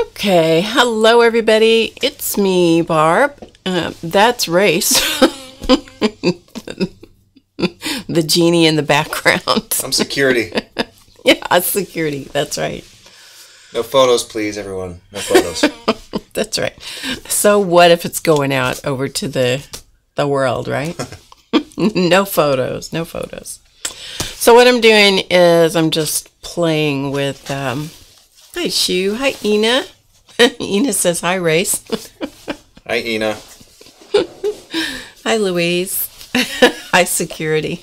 Okay, hello everybody. It's me, Barb. Uh, that's Race. the genie in the background. I'm security. yeah, security. That's right. No photos, please, everyone. No photos. That's right. So what if it's going out over to the the world, right? no photos. No photos. So what I'm doing is I'm just playing with um Hi Shu. Hi Ina. Ina says hi Race. Hi, Ina. Hi, Louise. Hi, security.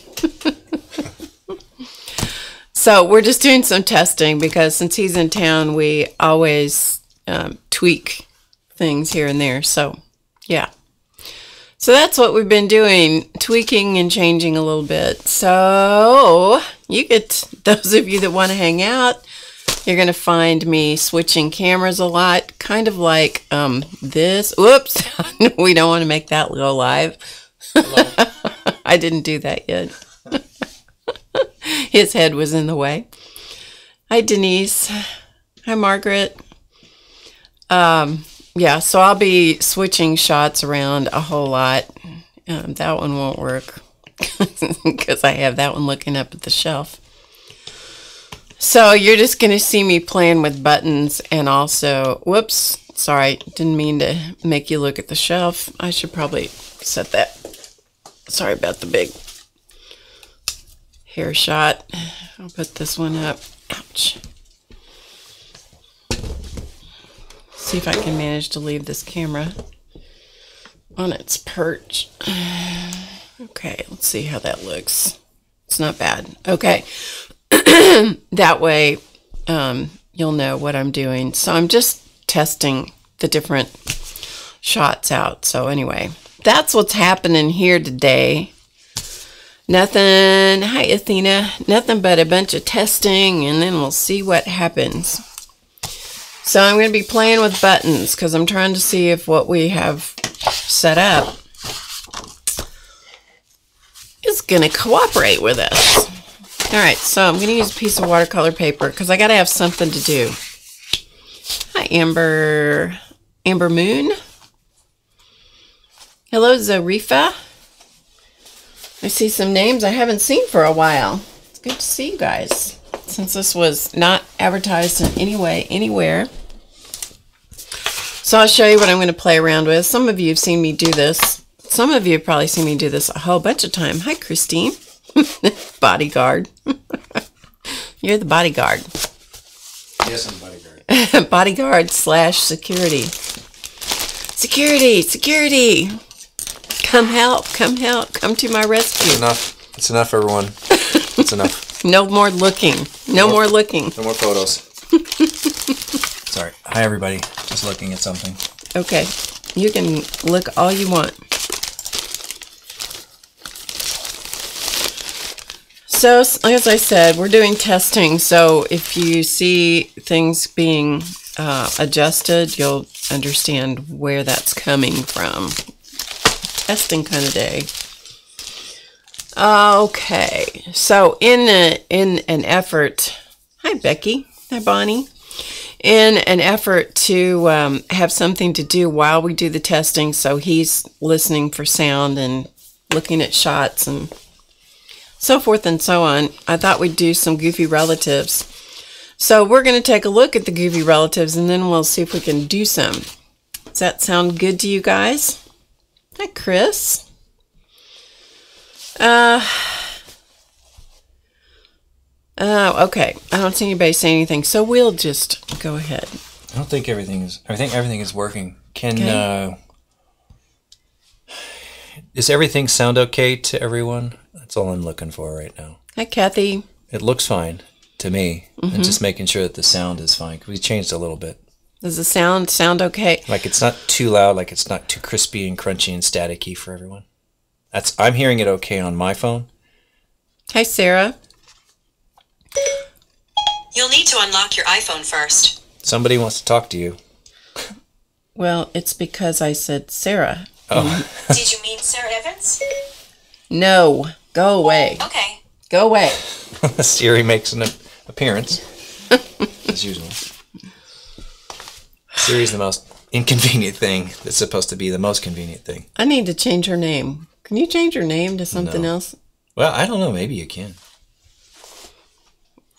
so we're just doing some testing because since he's in town, we always um, tweak things here and there. So, yeah. So that's what we've been doing, tweaking and changing a little bit. So you get those of you that want to hang out. You're going to find me switching cameras a lot, kind of like um, this. Whoops, we don't want to make that go live. I didn't do that yet. His head was in the way. Hi, Denise. Hi, Margaret. Um, yeah, so I'll be switching shots around a whole lot. Um, that one won't work because I have that one looking up at the shelf. So you're just going to see me playing with buttons and also, whoops, sorry, didn't mean to make you look at the shelf. I should probably set that. Sorry about the big hair shot. I'll put this one up. Ouch. See if I can manage to leave this camera on its perch. Okay, let's see how that looks. It's not bad. Okay. that way um, you'll know what I'm doing. So I'm just testing the different shots out. So anyway, that's what's happening here today. Nothing, hi Athena, nothing but a bunch of testing and then we'll see what happens. So I'm going to be playing with buttons because I'm trying to see if what we have set up is going to cooperate with us. All right, so I'm going to use a piece of watercolor paper because I got to have something to do. Hi, Amber. Amber Moon. Hello, Zarifa. I see some names I haven't seen for a while. It's good to see you guys. Since this was not advertised in any way, anywhere. So I'll show you what I'm going to play around with. Some of you have seen me do this. Some of you have probably seen me do this a whole bunch of time. Hi, Christine. bodyguard. You're the bodyguard. Yes, I'm bodyguard. bodyguard slash security. Security, security. Come help, come help, come to my rescue. It's enough. It's enough, everyone. It's enough. No more looking. No more looking. No more photos. Sorry. Hi, everybody. Just looking at something. Okay. You can look all you want. So, as I said, we're doing testing. So, if you see things being uh, adjusted, you'll understand where that's coming from. Testing kind of day. Okay, so in a, in an effort, hi Becky, hi Bonnie, in an effort to um, have something to do while we do the testing, so he's listening for sound and looking at shots and so forth and so on. I thought we'd do some goofy relatives. So we're going to take a look at the goofy relatives and then we'll see if we can do some. Does that sound good to you guys? Hi, Chris. Uh, uh, okay. I don't see anybody say anything, so we'll just go ahead. I don't think everything is. I think everything is working. Can Okay. uh, does everything sound okay to everyone? That's all I'm looking for right now. Hi, Kathy. It looks fine to me. Mm-hmm. And just making sure that the sound is fine. 'cause we changed a little bit. Does the sound sound okay? Like it's not too loud. Like it's not too crispy and crunchy and staticky for everyone. That's. I'm hearing it okay on my phone. Hi, Sarah. You'll need to unlock your iPhone first. Somebody wants to talk to you. Well, it's because I said Sarah. Oh, Did you mean Sarah Evans? No, go away. Okay. Go away. Siri makes an appearance as usual. Siri's the most inconvenient thing that's supposed to be the most convenient thing. I need to change her name. Can you change her name to something No. else? Well, I don't know. Maybe you can.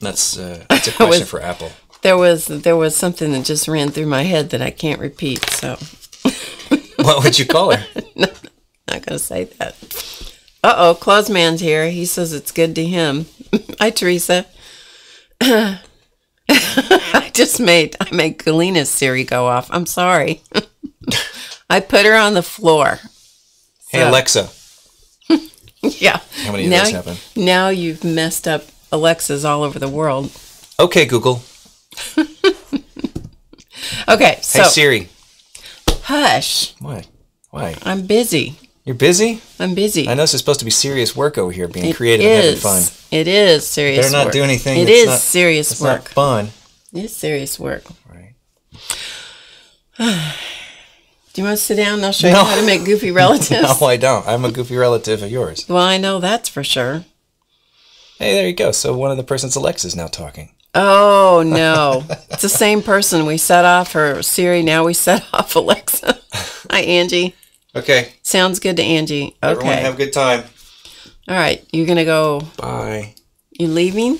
That's uh, that's a question was- for Apple. There was there was something that just ran through my head that I can't repeat, so What would you call her? not gonna say that. Uh oh, Clausman's here. He says it's good to him. Hi, Teresa. I just made I made Galina's Siri go off. I'm sorry. I put her on the floor. Hey So- Alexa. Yeah. How many of now, those happen? Now you've messed up Alexas all over the world. Okay, Google. Okay, so Hey Siri. hush. Why? Why? I'm busy. You're busy? I'm busy. I know this is supposed to be serious work over here, being It creative and having fun. It is serious. They're not work. do anything. It is is not- serious It's work. not fun. It is serious work. Right. Do you want to sit down and I'll show No. you how to make goofy relatives? No, I don't. I'm a goofy relative of yours. Well, I know that's for sure. Hey, there you go. So one of the person's Alexa is now talking. Oh no, it's the same person. We set off her Siri. Now we set off Alexa. Hi, Angie. Okay. Sounds good to Angie. Everyone Okay. have a good time. All right. You're gonna go. Bye. You leaving?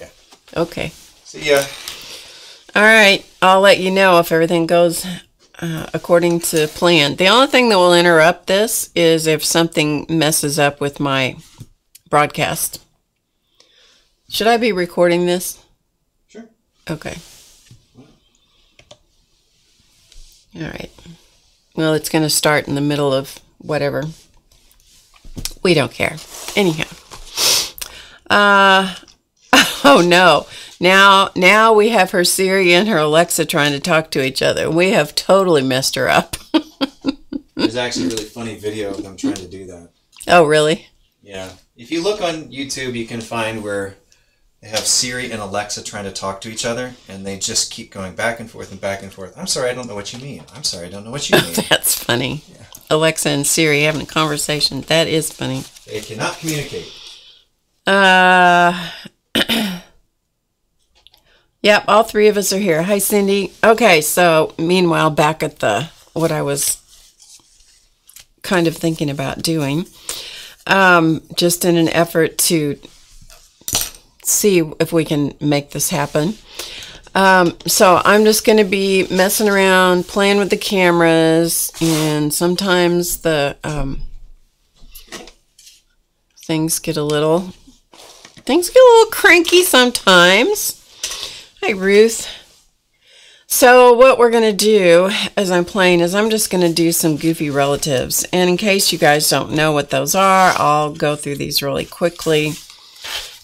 Yeah. Okay. See ya. All right. I'll let you know if everything goes uh, according to plan. The only thing that will interrupt this is if something messes up with my broadcast. Should I be recording this? Sure. Okay. All right. Well, it's going to start in the middle of whatever. We don't care. Anyhow. Uh oh no. Now now we have her Siri and her Alexa trying to talk to each other. We have totally messed her up. There's actually a really funny video of them trying to do that. oh, really? Yeah. If you look on YouTube, you can find where they have Siri and Alexa trying to talk to each other, and they just keep going back and forth and back and forth. I'm sorry, I don't know what you mean. I'm sorry, I don't know what you mean. That's funny. Alexa and Siri having a conversation. That is funny. they cannot communicate. Uh, yep, all three of us are here. Hi, Cindy. Okay, so meanwhile, back at the what I was kind of thinking about doing, um, just in an effort to see if we can make this happen. Um, so I'm just going to be messing around, playing with the cameras, and sometimes the um, things get a little things get a little cranky sometimes. Hi, Ruth. So, what we're going to do as I'm playing is I'm just going to do some goofy relatives. And in case you guys don't know what those are, I'll go through these really quickly.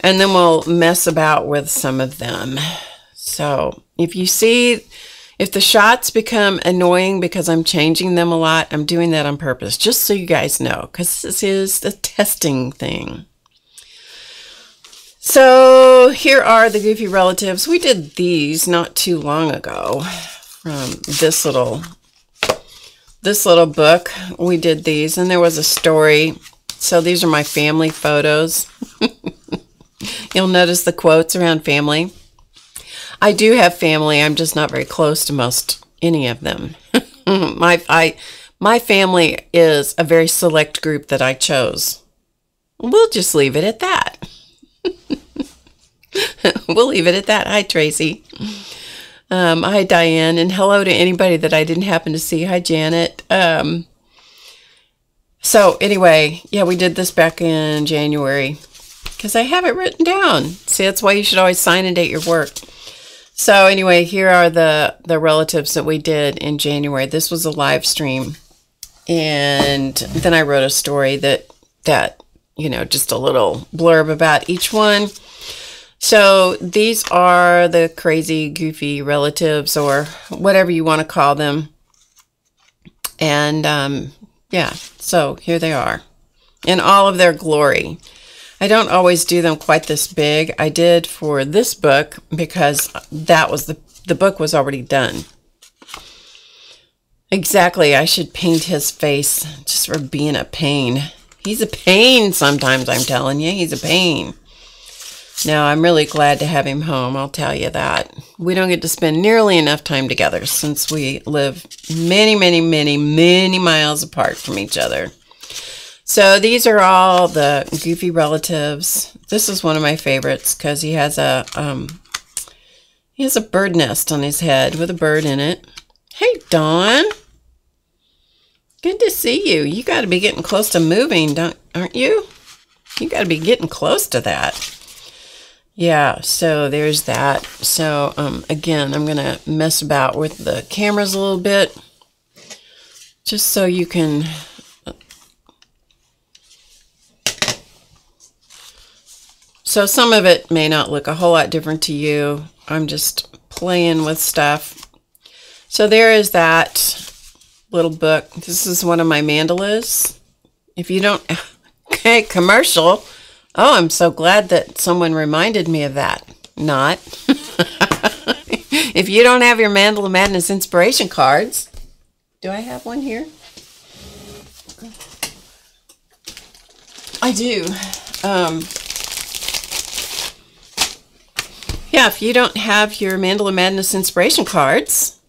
And then we'll mess about with some of them. So, if you see, if the shots become annoying because I'm changing them a lot, I'm doing that on purpose, just so you guys know, because this is the testing thing. So here are the goofy relatives. We did these not too long ago from this little this little book. We did these and there was a story. So these are my family photos. You'll notice the quotes around family. I do have family. I'm just not very close to most any of them. my I my family is a very select group that I chose. We'll just leave it at that. we'll leave it at that. Hi, Tracy. Um, hi, Diane, and hello to anybody that I didn't happen to see. Hi, Janet. Um, so, anyway, yeah, we did this back in January because I have it written down. See, that's why you should always sign and date your work. So, anyway, here are the the relatives that we did in January. This was a live stream, and then I wrote a story that that you know just a little blurb about each one. So these are the crazy, goofy relatives, or whatever you want to call them. And um, yeah, so here they are in all of their glory. I don't always do them quite this big. I did for this book because that was the the book was already done. Exactly. I should paint his face just for being a pain. He's a pain sometimes, I'm telling you. He's a pain. Now, I'm really glad to have him home, I'll tell you that. We don't get to spend nearly enough time together since we live many, many, many, many miles apart from each other. So these are all the goofy relatives. This is one of my favorites because he has a um, he has a bird nest on his head with a bird in it. Hey, Dawn. Good to see you. You got to be getting close to moving, don't aren't you? You got to be getting close to that. Yeah, so there's that. So um, again, I'm going to mess about with the cameras a little bit just so you can So some of it may not look a whole lot different to you. I'm just playing with stuff. So there is that little book. This is one of my mandalas. If you don't, okay, commercial. Oh, I'm so glad that someone reminded me of that. Not. if you don't have your Mandala Madness inspiration cards, do I have one here? I do. Um, yeah, if you don't have your Mandala Madness inspiration cards,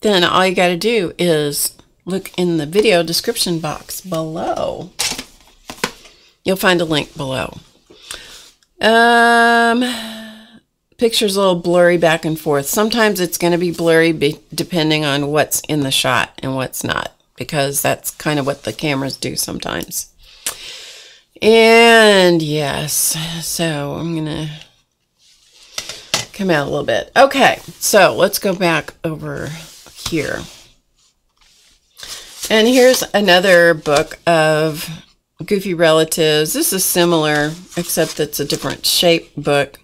then all you got to do is look in the video description box below. You'll find a link below. Um, picture's a little blurry back and forth. Sometimes it's going to be blurry be depending on what's in the shot and what's not, because that's kind of what the cameras do sometimes. And yes, so I'm going to come out a little bit. Okay, so let's go back over here. And here's another book of Goofy Relatives. This is similar, except it's a different shape book.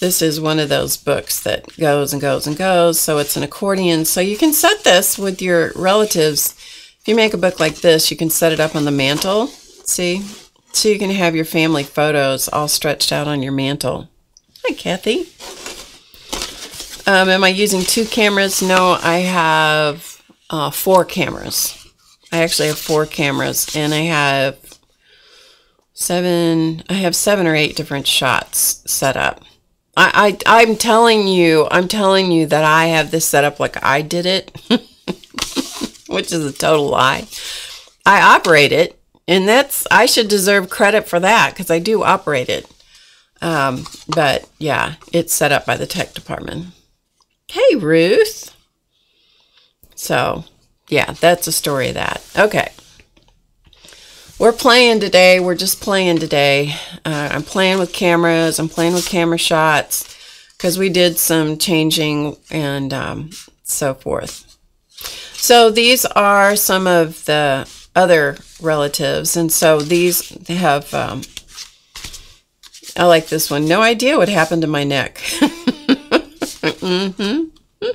This is one of those books that goes and goes and goes, so it's an accordion. So you can set this with your relatives. If you make a book like this, you can set it up on the mantle. See? So you can have your family photos all stretched out on your mantle. Hi, Kathy. Um, am I using two cameras? No, I have uh, four cameras. I actually have four cameras, and I have seven. I have seven or eight different shots set up. I, I I'm telling you, I'm telling you that I have this set up like I did it, which is a total lie. I operate it and that's I should deserve credit for that because I do operate it. Um, but yeah, it's set up by the tech department. Hey, Ruth. So yeah, that's a story of that. Okay. We're playing today. We're just playing today. Uh, I'm playing with cameras. I'm playing with camera shots because we did some changing and um, so forth. So these are some of the other relatives. And so these have, um, I like this one. No idea what happened to my neck. mm-hmm.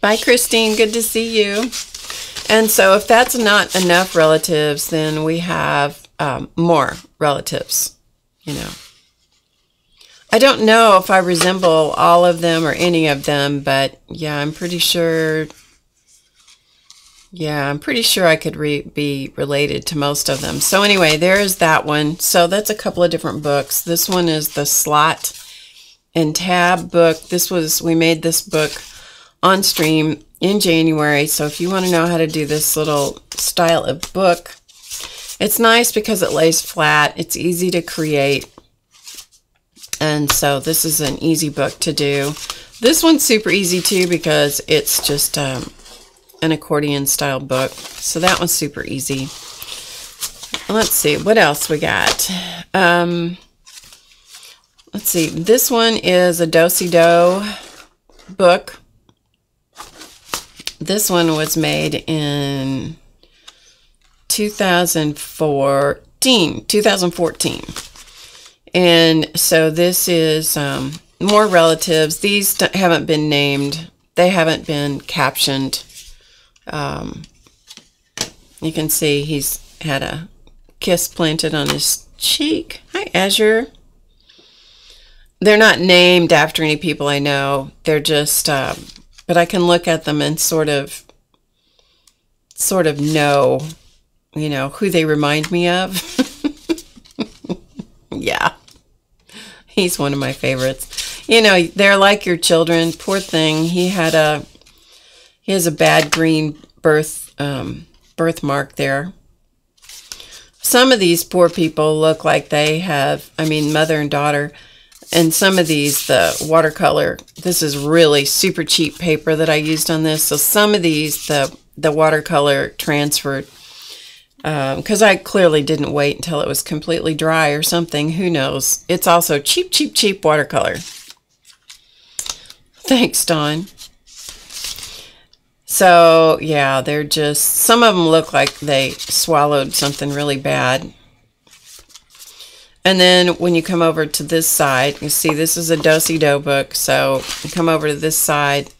Bye, Christine. Good to see you. And so if that's not enough relatives, then we have um, more relatives, you know. I don't know if I resemble all of them or any of them, but yeah, I'm pretty sure. Yeah, I'm pretty sure I could re be related to most of them. So anyway, there's that one. So that's a couple of different books. This one is the slot and tab book. This was, we made this book on stream in January. So if you want to know how to do this little style of book, it's nice because it lays flat. It's easy to create. And so this is an easy book to do. This one's super easy too because it's just um, an accordion style book. So that one's super easy. Let's see, what else we got? Um, let's see, this one is a Do-Si-Do book. This one was made in 2014, 2014. And so this is um, more relatives. These haven't been named. They haven't been captioned. Um, you can see he's had a kiss planted on his cheek. Hi, Azure. They're not named after any people I know. They're just, uh, but I can look at them and sort of, sort of know you know, who they remind me of. yeah. He's one of my favorites. You know, they're like your children. Poor thing. He had a he has a bad green birth um, birthmark there. Some of these poor people look like they have, I mean, mother and daughter. And some of these, the watercolor, this is really super cheap paper that I used on this. So some of these, the the watercolor transferred because um, I clearly didn't wait until it was completely dry or something. Who knows? It's also cheap, cheap, cheap watercolor. Thanks, Don. So, yeah, they're just, some of them look like they swallowed something really bad. And then when you come over to this side, you see this is a Do-Si-Do book. So come over to this side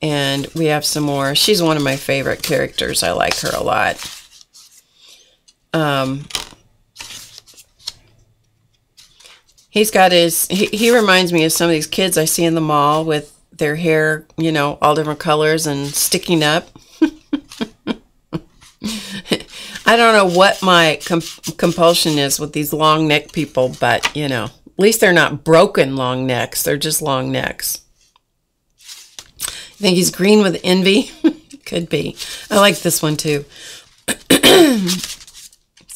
and we have some more. She's one of my favorite characters. I like her a lot. Um, he's got his, he, he reminds me of some of these kids I see in the mall with their hair, you know, all different colors and sticking up. I don't know what my compulsion is with these long neck people, but you know, at least they're not broken long necks. They're just long necks. You think he's green with envy? Could be. I like this one too.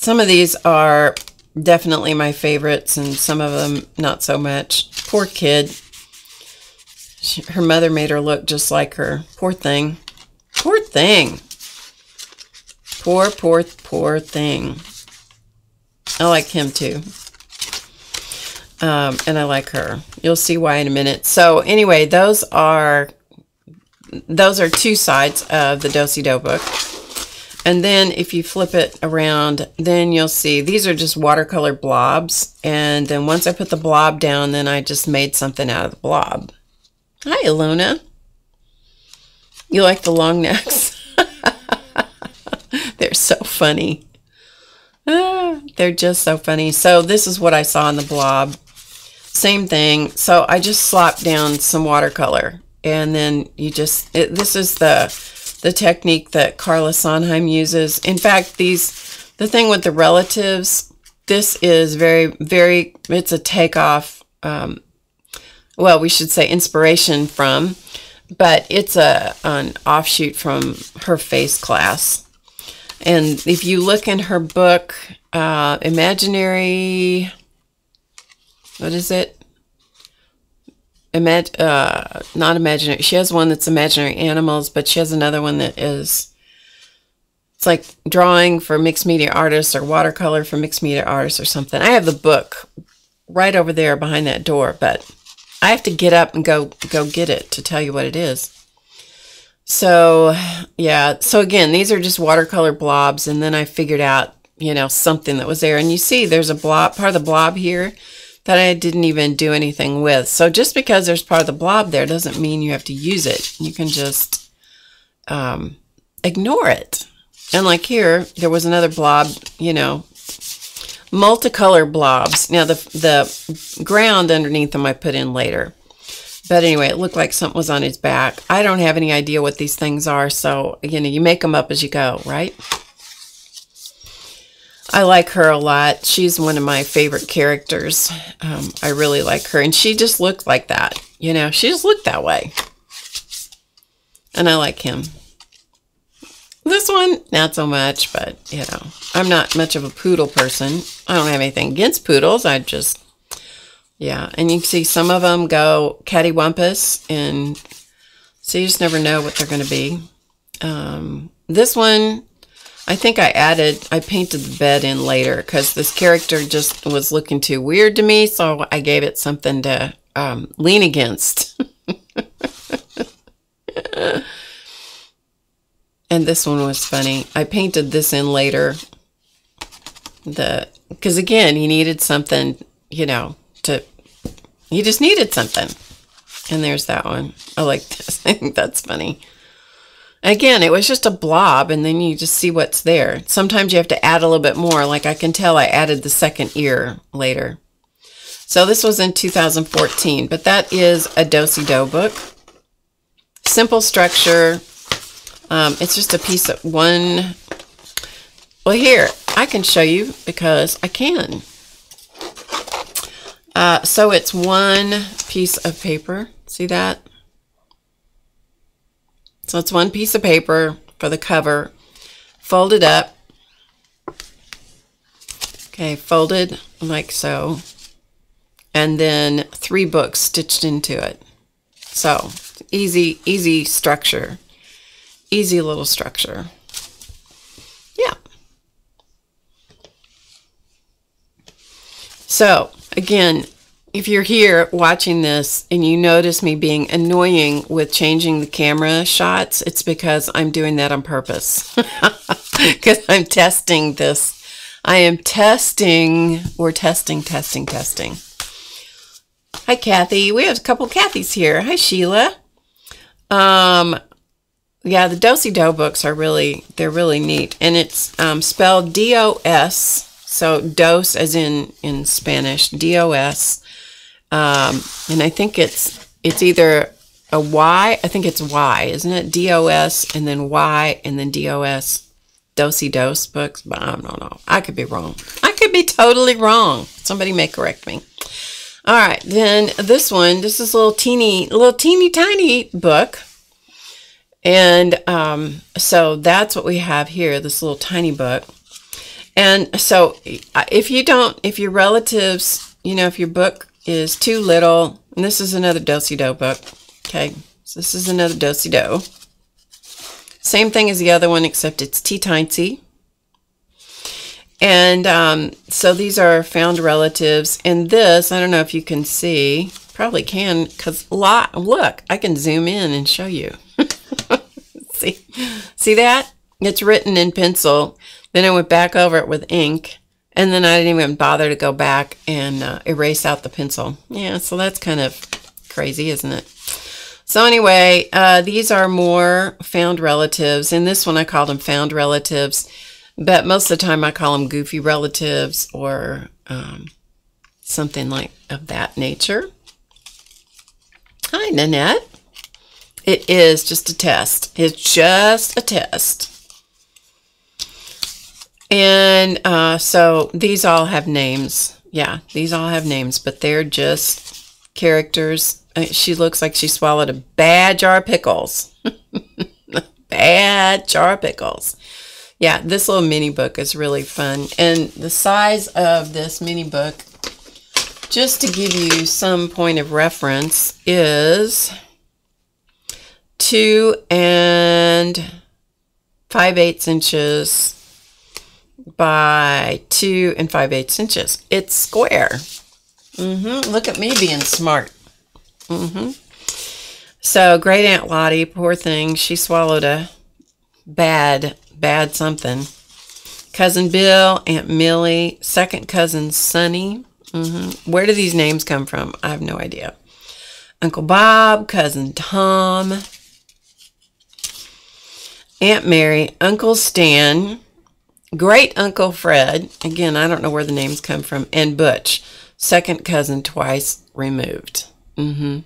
some of these are definitely my favorites and some of them not so much. Poor kid. She, her mother made her look just like her. Poor thing. Poor thing. Poor, poor, poor thing. I like him too. Um, and I like her. You'll see why in a minute. So anyway, those are those are two sides of the Do-Si-Do book. And then if you flip it around, then you'll see these are just watercolor blobs. And then once I put the blob down, then I just made something out of the blob. Hi, Luna. You like the long necks? they're so funny. Ah, they're just so funny. So this is what I saw in the blob. Same thing. So I just slopped down some watercolor. And then you just, it, this is the, the technique that Carla Sonheim uses. In fact, these, the thing with the relatives, this is very, very, it's a takeoff um, well, we should say inspiration from, but it's a an offshoot from her face class. And if you look in her book, uh, Imaginary, what is it? Imag- uh, not imaginary. She has one that's imaginary animals, but she has another one that is it's like drawing for mixed media artists or watercolor for mixed media artists or something. I have the book right over there behind that door, but I have to get up and go go get it to tell you what it is. So, yeah. So again, these are just watercolor blobs and then I figured out, you know, something that was there. And you see there's a blob, part of the blob here that I didn't even do anything with. So just because there's part of the blob there doesn't mean you have to use it. You can just um, ignore it. And like here, there was another blob, you know, multicolor blobs. Now, the, the ground underneath them I put in later. But anyway, it looked like something was on his back. I don't have any idea what these things are, so, you know, you make them up as you go, right? I like her a lot. She's one of my favorite characters. Um, I really like her. And she just looked like that. You know, she just looked that way. And I like him. This one, not so much, but, you know, I'm not much of a poodle person. I don't have anything against poodles. I just, yeah. And you can see some of them go cattywampus, and so you just never know what they're going to be. Um, this one, I think I added, I painted the bed in later because this character just was looking too weird to me, so I gave it something to um, lean against. And this one was funny. I painted this in later. The because again, he needed something, you know, to he just needed something. And there's that one. I like this. I think that's funny. Again, it was just a blob, and then you just see what's there. Sometimes you have to add a little bit more. Like I can tell I added the second ear later. So this was in 2014, but that is a Do-Si-Do book. Simple structure, um, it's just a piece of one, Well, here, I can show you because I can. Uh, so it's one piece of paper. See that? So it's one piece of paper for the cover, folded up. Okay, folded like so. And then three books stitched into it. So easy, easy structure. Easy little structure. Yeah. So again, if you're here watching this and you notice me being annoying with changing the camera shots, it's because I'm doing that on purpose. Because I'm testing this. I am testing, we're testing, testing, testing. Hi, Kathy. We have a couple Kathys here. Hi, Sheila. Um, yeah, the Dosey Do books are really, they're really neat. And it's um, spelled D-O-S, so dos as in, in Spanish, D-O-S. Um, and I think it's it's either a Y. I think it's Y, isn't it? D O S and then Y and then D O S. Dosey Dose books, but I don't know. I could be wrong. I could be totally wrong. Somebody may correct me. All right, then this one. This is a little teeny, little teeny tiny book. And um, so that's what we have here, this little tiny book. And so if you don't, if your relatives, you know, if your book is too little. And this is another Dosey Do book. Okay, so this is another Dosey Do. Same thing as the other one, except it's T-Tiny. And um, so these are found relatives. And this, I don't know if you can see, probably can, because look, I can zoom in and show you. see, see that? It's written in pencil. Then I went back over it with ink. And then I didn't even bother to go back and uh, erase out the pencil. Yeah, so that's kind of crazy, isn't it? So anyway, uh, these are more found relatives. In this one, I called them found relatives. But most of the time, I call them goofy relatives or um, something like of that nature. Hi, Nanette. It is just a test. It's just a test. And uh, so these all have names. Yeah, these all have names, but they're just characters. Uh, she looks like she swallowed a bad jar of pickles. bad jar of pickles. Yeah, this little mini book is really fun. And the size of this mini book, just to give you some point of reference, is two and five eighths inches by two and five eighths inches. It's square. Mm-hmm. Look at me being smart. Mm-hmm. So great Aunt Lottie, poor thing, she swallowed a bad, bad something. Cousin Bill, Aunt Millie, second cousin Sonny. Mm-hmm. Where do these names come from? I have no idea. Uncle Bob, cousin Tom, Aunt Mary, Uncle Stan, great uncle Fred, again, I don't know where the names come from, and Butch, second cousin twice removed. Mm-hmm.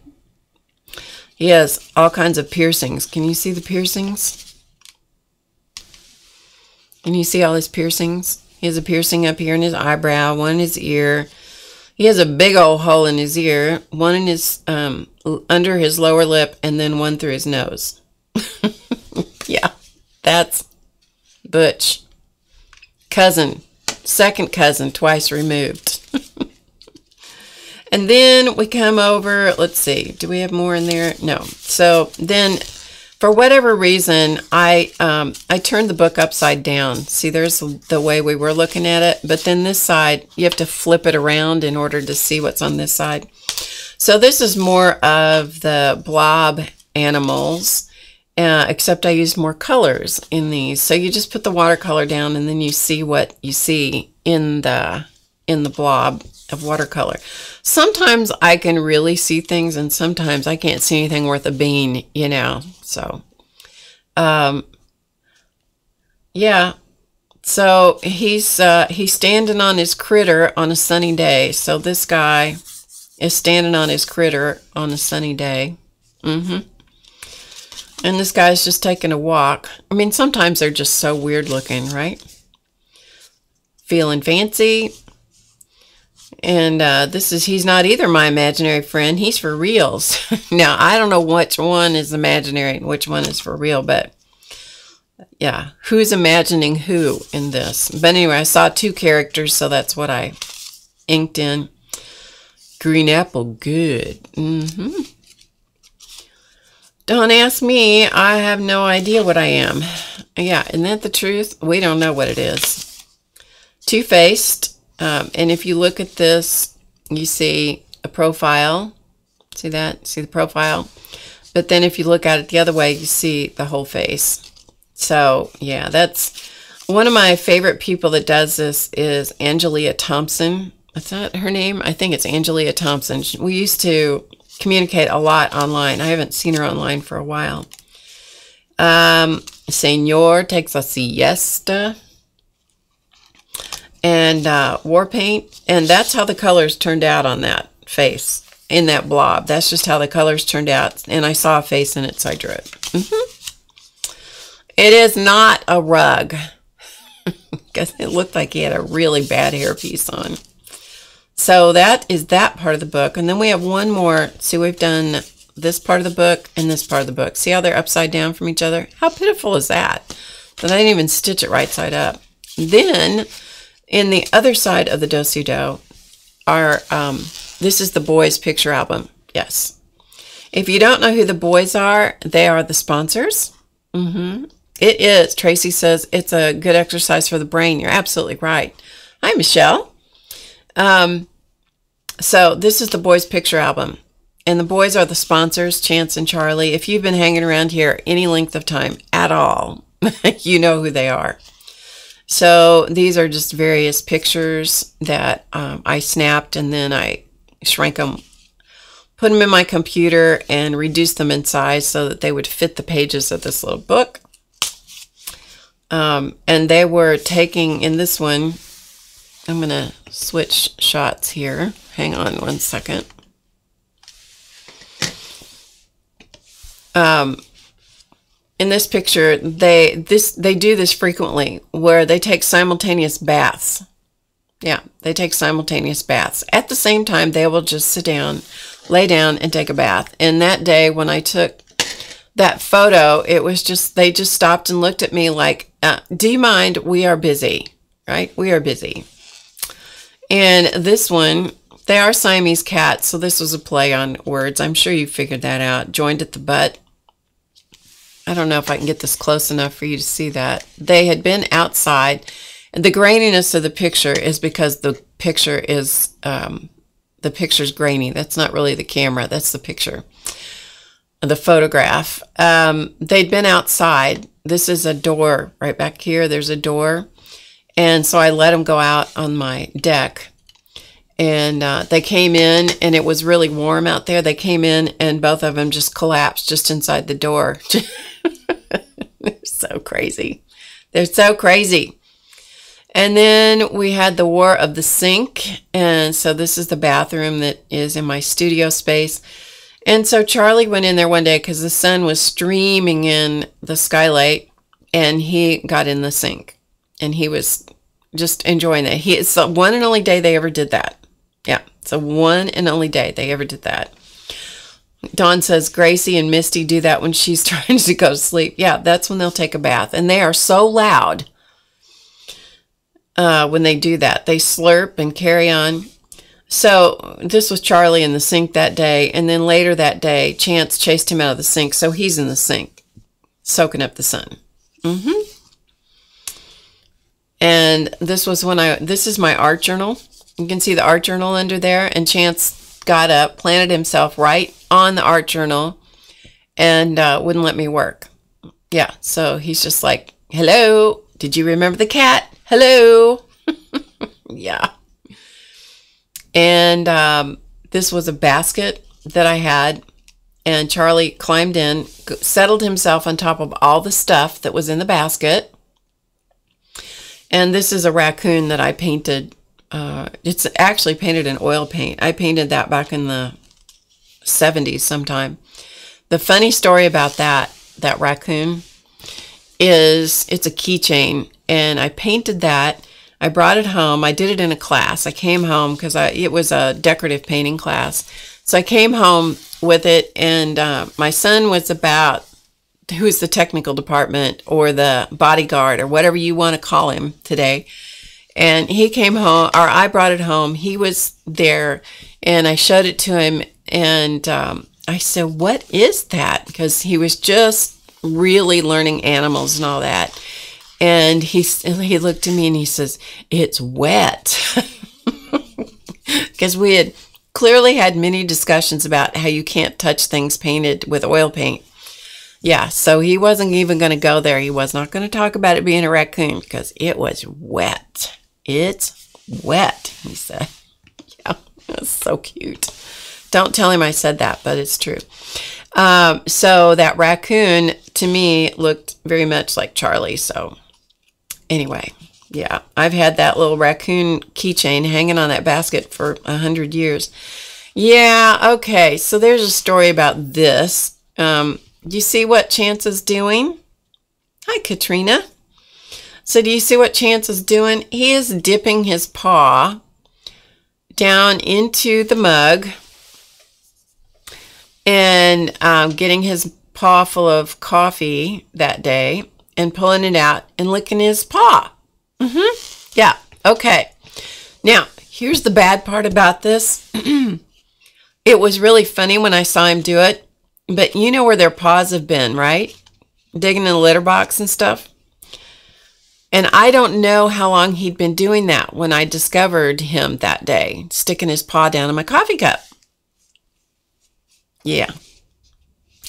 He has all kinds of piercings. Can you see the piercings? Can you see all his piercings? He has a piercing up here in his eyebrow, one in his ear. He has a big old hole in his ear, one in his um, under his lower lip, and then one through his nose. yeah, that's Butch cousin, second cousin, twice removed. and then we come over, let's see, do we have more in there? No. So then for whatever reason, I um, I turned the book upside down. See, there's the way we were looking at it, but then this side, you have to flip it around in order to see what's on this side. So this is more of the blob animals uh, except I used more colors in these. So you just put the watercolor down and then you see what you see in the in the blob of watercolor. Sometimes I can really see things and sometimes I can't see anything worth a bean, you know. So um yeah. So he's uh he's standing on his critter on a sunny day. So this guy is standing on his critter on a sunny day. Mm Mhm. And this guy's just taking a walk. I mean, sometimes they're just so weird looking, right? feeling fancy. And uh, this is, he's not either my imaginary friend. He's for reals. now, I don't know which one is imaginary and which one is for real, but yeah, who's imagining who in this? But anyway, I saw two characters, so that's what I inked in. Green apple, good. Mm-hmm. Don't ask me. I have no idea what I am. Yeah, isn't that the truth? We don't know what it is. Two-faced. Um, and if you look at this, you see a profile. See that? See the profile? But then if you look at it the other way, you see the whole face. So, yeah, that's one of my favorite people that does this is Angelia Thompson. Is that her name? I think it's Angelia Thompson. We used to communicate a lot online. I haven't seen her online for a while. Um, Senor takes a siesta. And uh, war paint. And that's how the colors turned out on that face, in that blob. That's just how the colors turned out. And I saw a face in it, so I drew it. Mm -hmm. It is not a rug. Because it looked like he had a really bad hairpiece on. So that is that part of the book. And then we have one more. See, we've done this part of the book and this part of the book. See how they're upside down from each other? How pitiful is that? That I didn't even stitch it right side up. Then, in the other side of the Do-Si-Do, are, um, this is the boys' picture album. Yes. If you don't know who the boys are, they are the sponsors. Mm-hmm. It is. Tracy says it's a good exercise for the brain. You're absolutely right. Hi, Michelle. Um, so this is the boys' picture album. And the boys are the sponsors, Chance and Charlie. If you've been hanging around here any length of time at all, you know who they are. So these are just various pictures that um, I snapped and then I shrank them, put them in my computer and reduced them in size so that they would fit the pages of this little book. Um, and they were taking, in this one, I'm going to switch shots here. Hang on one second. Um, in this picture, they this they do this frequently, where they take simultaneous baths. Yeah, they take simultaneous baths. At the same time, they will just sit down, lay down, and take a bath. And that day, when I took that photo, it was just, they just stopped and looked at me like, uh, do you mind? We are busy, right? We are busy. And this one, they are Siamese cats, so this was a play on words. I'm sure you figured that out. Joined at the butt. I don't know if I can get this close enough for you to see that. They had been outside. The graininess of the picture is because the picture is, um, the picture's grainy. That's not really the camera. That's the picture, the photograph. Um, they'd been outside. This is a door right back here. There's a door. And so I let them go out on my deck. And uh, they came in, and it was really warm out there. They came in, and both of them just collapsed just inside the door. They're so crazy. They're so crazy. And then we had the War of the Sink. And so this is the bathroom that is in my studio space. And so Charlie went in there one day because the sun was streaming in the skylight and he got in the sink and he was just enjoying it. He it's the one and only day they ever did that. Yeah, it's the one and only day they ever did that. Dawn says Gracie and Misty do that when she's trying to go to sleep. Yeah, that's when they'll take a bath, and they are so loud uh, when they do that. They slurp and carry on. So this was Charlie in the sink that day, and then later that day, Chance chased him out of the sink, so he's in the sink, soaking up the sun. Mm-hmm. And this was when I, this is my art journal. You can see the art journal under there. And Chance got up, planted himself right on the art journal and uh, wouldn't let me work. Yeah. So he's just like, hello, did you remember the cat? Hello. yeah. And um, this was a basket that I had. And Charlie climbed in, settled himself on top of all the stuff that was in the basket and this is a raccoon that I painted. Uh, it's actually painted in oil paint. I painted that back in the 70s sometime. The funny story about that, that raccoon, is it's a keychain. And I painted that I brought it home. I did it in a class. I came home because I it was a decorative painting class. So I came home with it, and uh, my son was about who's the technical department or the bodyguard or whatever you want to call him today. And he came home, or I brought it home. He was there, and I showed it to him, and um, I said, "What is that?" Because he was just really learning animals and all that. And he he looked at me and he says, "It's wet," because we had clearly had many discussions about how you can't touch things painted with oil paint. Yeah, so he wasn't even going to go there. He was not going to talk about it being a raccoon because it was wet. It's wet, he said. Yeah, that's so cute. Don't tell him I said that, but it's true. Um, so that raccoon to me looked very much like Charlie. So anyway, yeah, I've had that little raccoon keychain hanging on that basket for a hundred years. Yeah, okay. So there's a story about this. Um, you see what Chance is doing? Hi, Katrina. So do you see what Chance is doing? He is dipping his paw down into the mug and um, getting his paw full of coffee that day and pulling it out and licking his paw. Mm-hmm. Yeah. Okay. Now, here's the bad part about this. it was really funny when I saw him do it, but you know where their paws have been, right? Digging in the litter box and stuff. And I don't know how long he'd been doing that when I discovered him that day, sticking his paw down in my coffee cup. Yeah.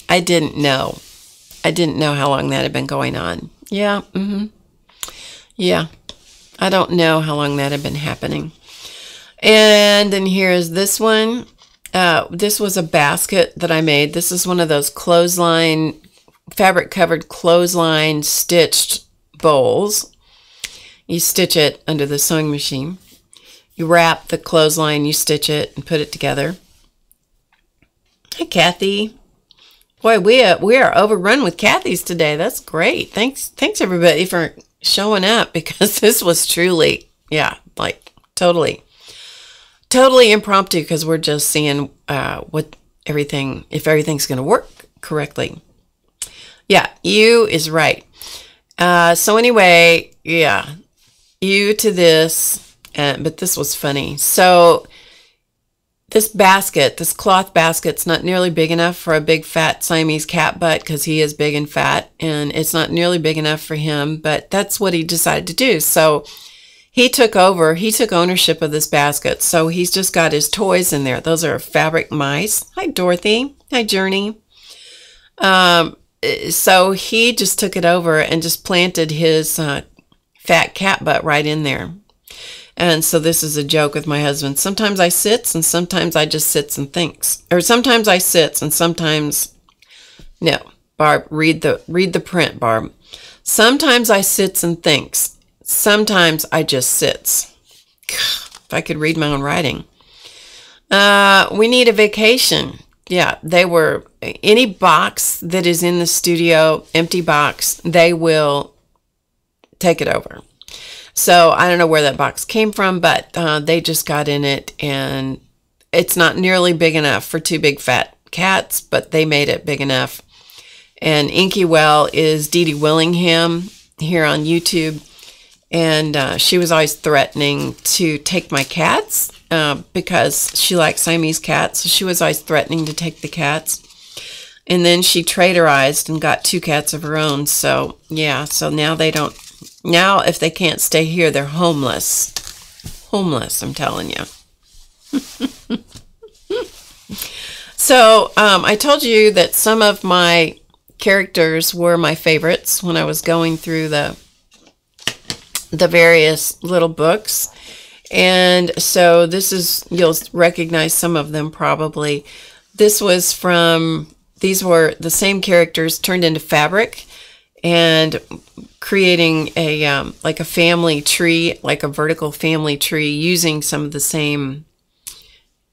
I didn't know. I didn't know how long that had been going on. Yeah. Mm-hmm. Yeah. I don't know how long that had been happening. And then here's this one. Uh, this was a basket that I made. This is one of those clothesline, fabric covered clothesline stitched bowls. You stitch it under the sewing machine. You wrap the clothesline, you stitch it and put it together. Hi, Kathy. Boy, we are, we are overrun with Kathy's today. That's great. Thanks, thanks everybody for showing up because this was truly, yeah, like totally, totally impromptu because we're just seeing uh, what everything, if everything's going to work correctly. Yeah, you is right. Uh, so anyway, yeah, you to this, uh, but this was funny. So this basket, this cloth basket's not nearly big enough for a big fat Siamese cat butt because he is big and fat, and it's not nearly big enough for him, but that's what he decided to do. So he took over, he took ownership of this basket. So he's just got his toys in there. Those are fabric mice. Hi, Dorothy. Hi, Journey. Um, so he just took it over and just planted his uh, fat cat butt right in there. And so this is a joke with my husband. Sometimes I sits and sometimes I just sits and thinks. Or sometimes I sits and sometimes no. Barb, read the read the print, Barb. Sometimes I sits and thinks. Sometimes I just sits. If I could read my own writing. Uh, we need a vacation. Yeah, they were any box that is in the studio, empty box, they will take it over. So I don't know where that box came from, but uh, they just got in it and it's not nearly big enough for two big fat cats, but they made it big enough. And Inky Well is Dee Dee Willingham here on YouTube. And uh, she was always threatening to take my cats uh, because she likes Siamese cats. So she was always threatening to take the cats. And then she traitorized and got two cats of her own. So, yeah, so now they don't now, if they can't stay here, they're homeless. Homeless, I'm telling you. so, um, I told you that some of my characters were my favorites when I was going through the the various little books. And so this is you'll recognize some of them probably. This was from these were the same characters turned into fabric and creating a um, like a family tree, like a vertical family tree, using some of the same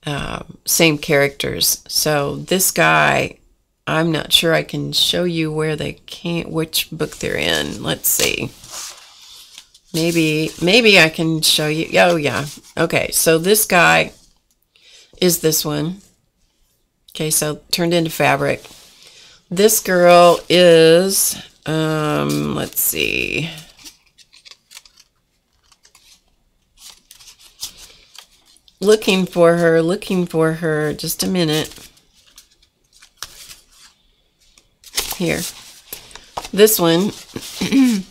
uh, same characters. So this guy, I'm not sure I can show you where they can't, which book they're in. Let's see. Maybe maybe I can show you. Oh yeah. Okay, so this guy is this one. Okay, so turned into fabric. This girl is um let's see. Looking for her, looking for her. Just a minute. Here. This one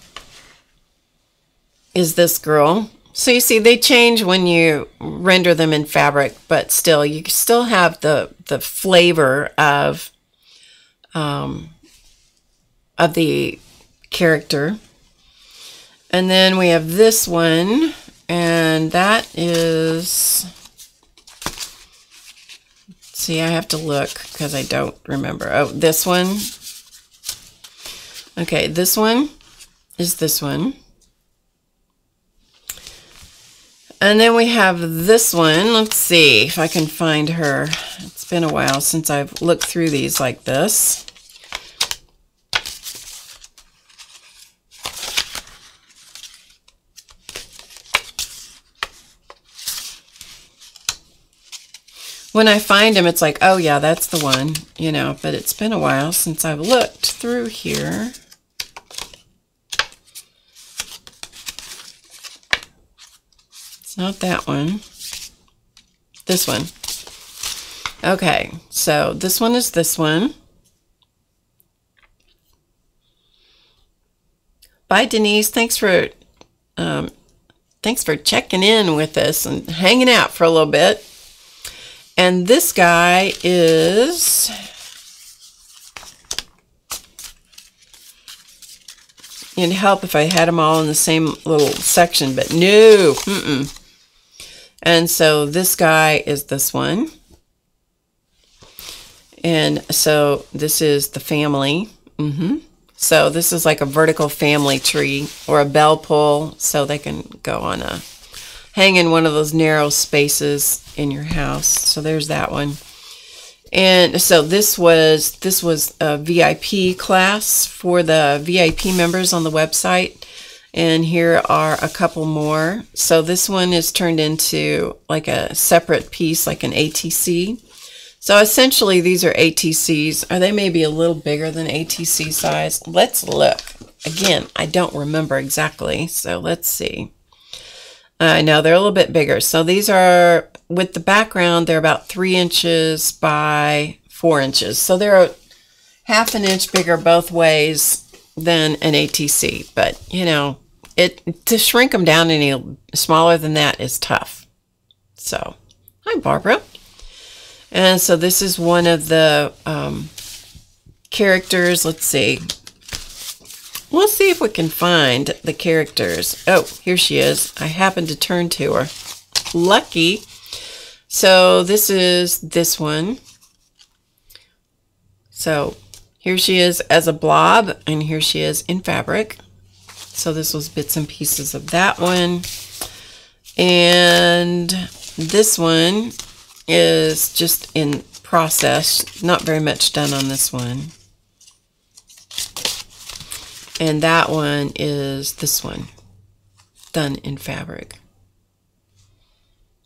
is this girl. So you see, they change when you render them in fabric, but still, you still have the the flavor of um, of the character. And then we have this one, and that is. See, I have to look because I don't remember. Oh, this one. Okay, this one is this one. And then we have this one. Let's see if I can find her. It's been a while since I've looked through these like this. When I find them, it's like, oh yeah, that's the one, you know, but it's been a while since I've looked through here. Not that one. This one. Okay, so this one is this one. Bye, Denise. Thanks for um, thanks for checking in with us and hanging out for a little bit. And this guy is It'd help if I had them all in the same little section, but no. Mm -mm. And so this guy is this one. And so this is the family. Mm -hmm. So this is like a vertical family tree or a bell pull so they can go on a hang in one of those narrow spaces in your house. So there's that one. And so this was this was a VIP class for the VIP members on the website. And here are a couple more. So this one is turned into like a separate piece, like an ATC. So essentially these are ATCs. Are they maybe a little bigger than ATC size? Let's look. Again, I don't remember exactly. So let's see. Uh, I know they're a little bit bigger. So these are, with the background, they're about three inches by four inches. So they're half an inch bigger both ways than an ATC. But, you know, it to shrink them down any smaller than that is tough. So, hi, Barbara. And so this is one of the um, characters. Let's see. We'll see if we can find the characters. Oh, here she is. I happened to turn to her. Lucky. So this is this one. So here she is as a blob, and here she is in fabric. So this was bits and pieces of that one. And this one is just in process. Not very much done on this one. And that one is this one, done in fabric.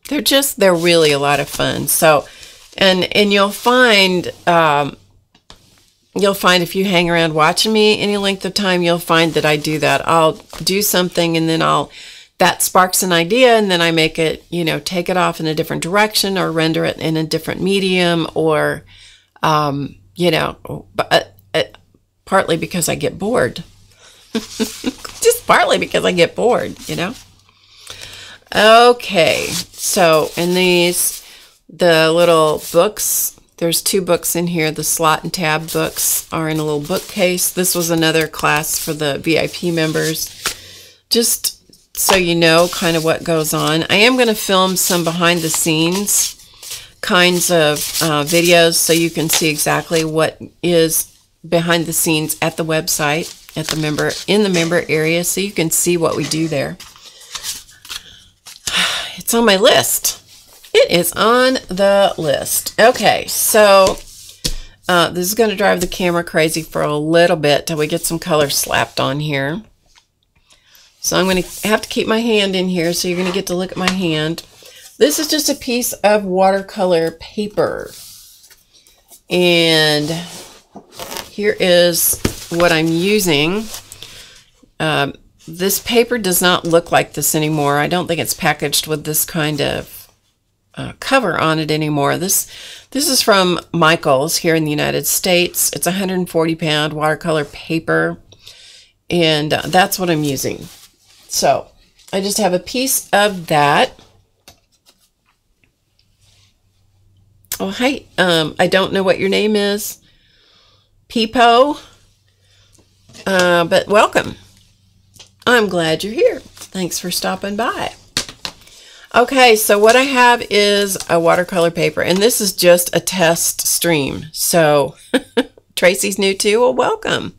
They're just, they're really a lot of fun. So, and, and you'll find um, you'll find if you hang around watching me any length of time, you'll find that I do that. I'll do something and then I'll, that sparks an idea and then I make it, you know, take it off in a different direction or render it in a different medium or, um, you know, uh, uh, partly because I get bored. Just partly because I get bored, you know? Okay, so in these, the little books there's two books in here. The slot and tab books are in a little bookcase. This was another class for the VIP members. Just so you know kind of what goes on. I am going to film some behind the scenes kinds of uh, videos so you can see exactly what is behind the scenes at the website at the member in the member area so you can see what we do there. It's on my list. It is on the list. Okay, so uh, this is going to drive the camera crazy for a little bit till we get some color slapped on here. So I'm going to have to keep my hand in here, so you're going to get to look at my hand. This is just a piece of watercolor paper. And here is what I'm using. Um, this paper does not look like this anymore. I don't think it's packaged with this kind of uh, cover on it anymore. This this is from Michaels here in the United States. It's 140 pound watercolor paper, and uh, that's what I'm using. So I just have a piece of that. Oh, hi. Um, I don't know what your name is. Peepo. Uh, but welcome. I'm glad you're here. Thanks for stopping by. Okay, so what I have is a watercolor paper, and this is just a test stream. So Tracy's new too. Well, welcome.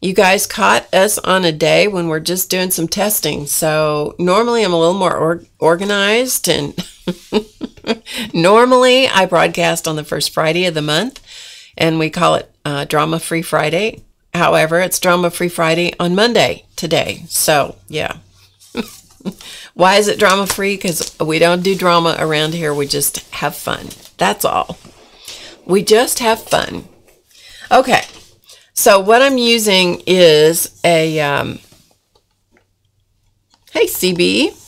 You guys caught us on a day when we're just doing some testing. So normally I'm a little more or organized, and normally I broadcast on the first Friday of the month, and we call it uh, Drama Free Friday. However, it's Drama Free Friday on Monday today. So, yeah. Why is it drama free? Because we don't do drama around here. We just have fun. That's all. We just have fun. Okay. So what I'm using is a, um, hey, CB.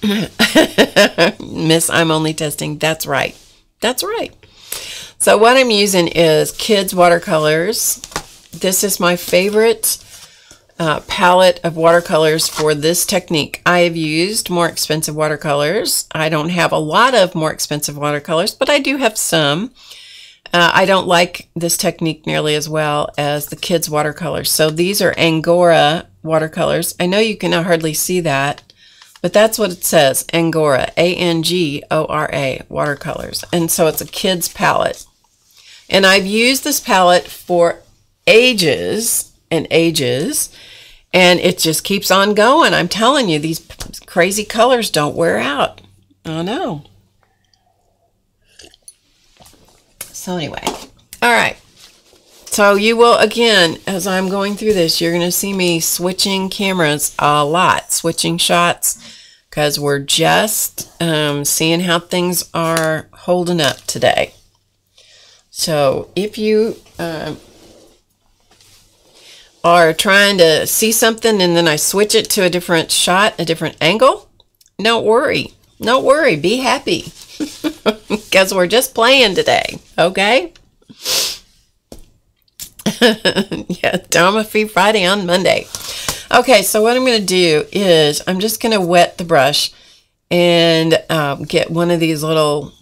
Miss, I'm only testing. That's right. That's right. So what I'm using is Kids Watercolors. This is my favorite uh, palette of watercolors for this technique. I have used more expensive watercolors. I don't have a lot of more expensive watercolors, but I do have some. Uh, I don't like this technique nearly as well as the kids' watercolors. So these are Angora watercolors. I know you can hardly see that, but that's what it says, Angora, A-N-G-O-R-A, watercolors. And so it's a kid's palette. And I've used this palette for ages and ages, and it just keeps on going. I'm telling you, these crazy colors don't wear out. I know. So anyway, all right. So you will, again, as I'm going through this, you're going to see me switching cameras a lot, switching shots, because we're just um, seeing how things are holding up today. So if you uh, are trying to see something and then I switch it to a different shot, a different angle, don't worry. Don't worry. Be happy. Because we're just playing today. Okay? yeah, Drama Free Friday on Monday. Okay, so what I'm going to do is I'm just going to wet the brush and um, get one of these little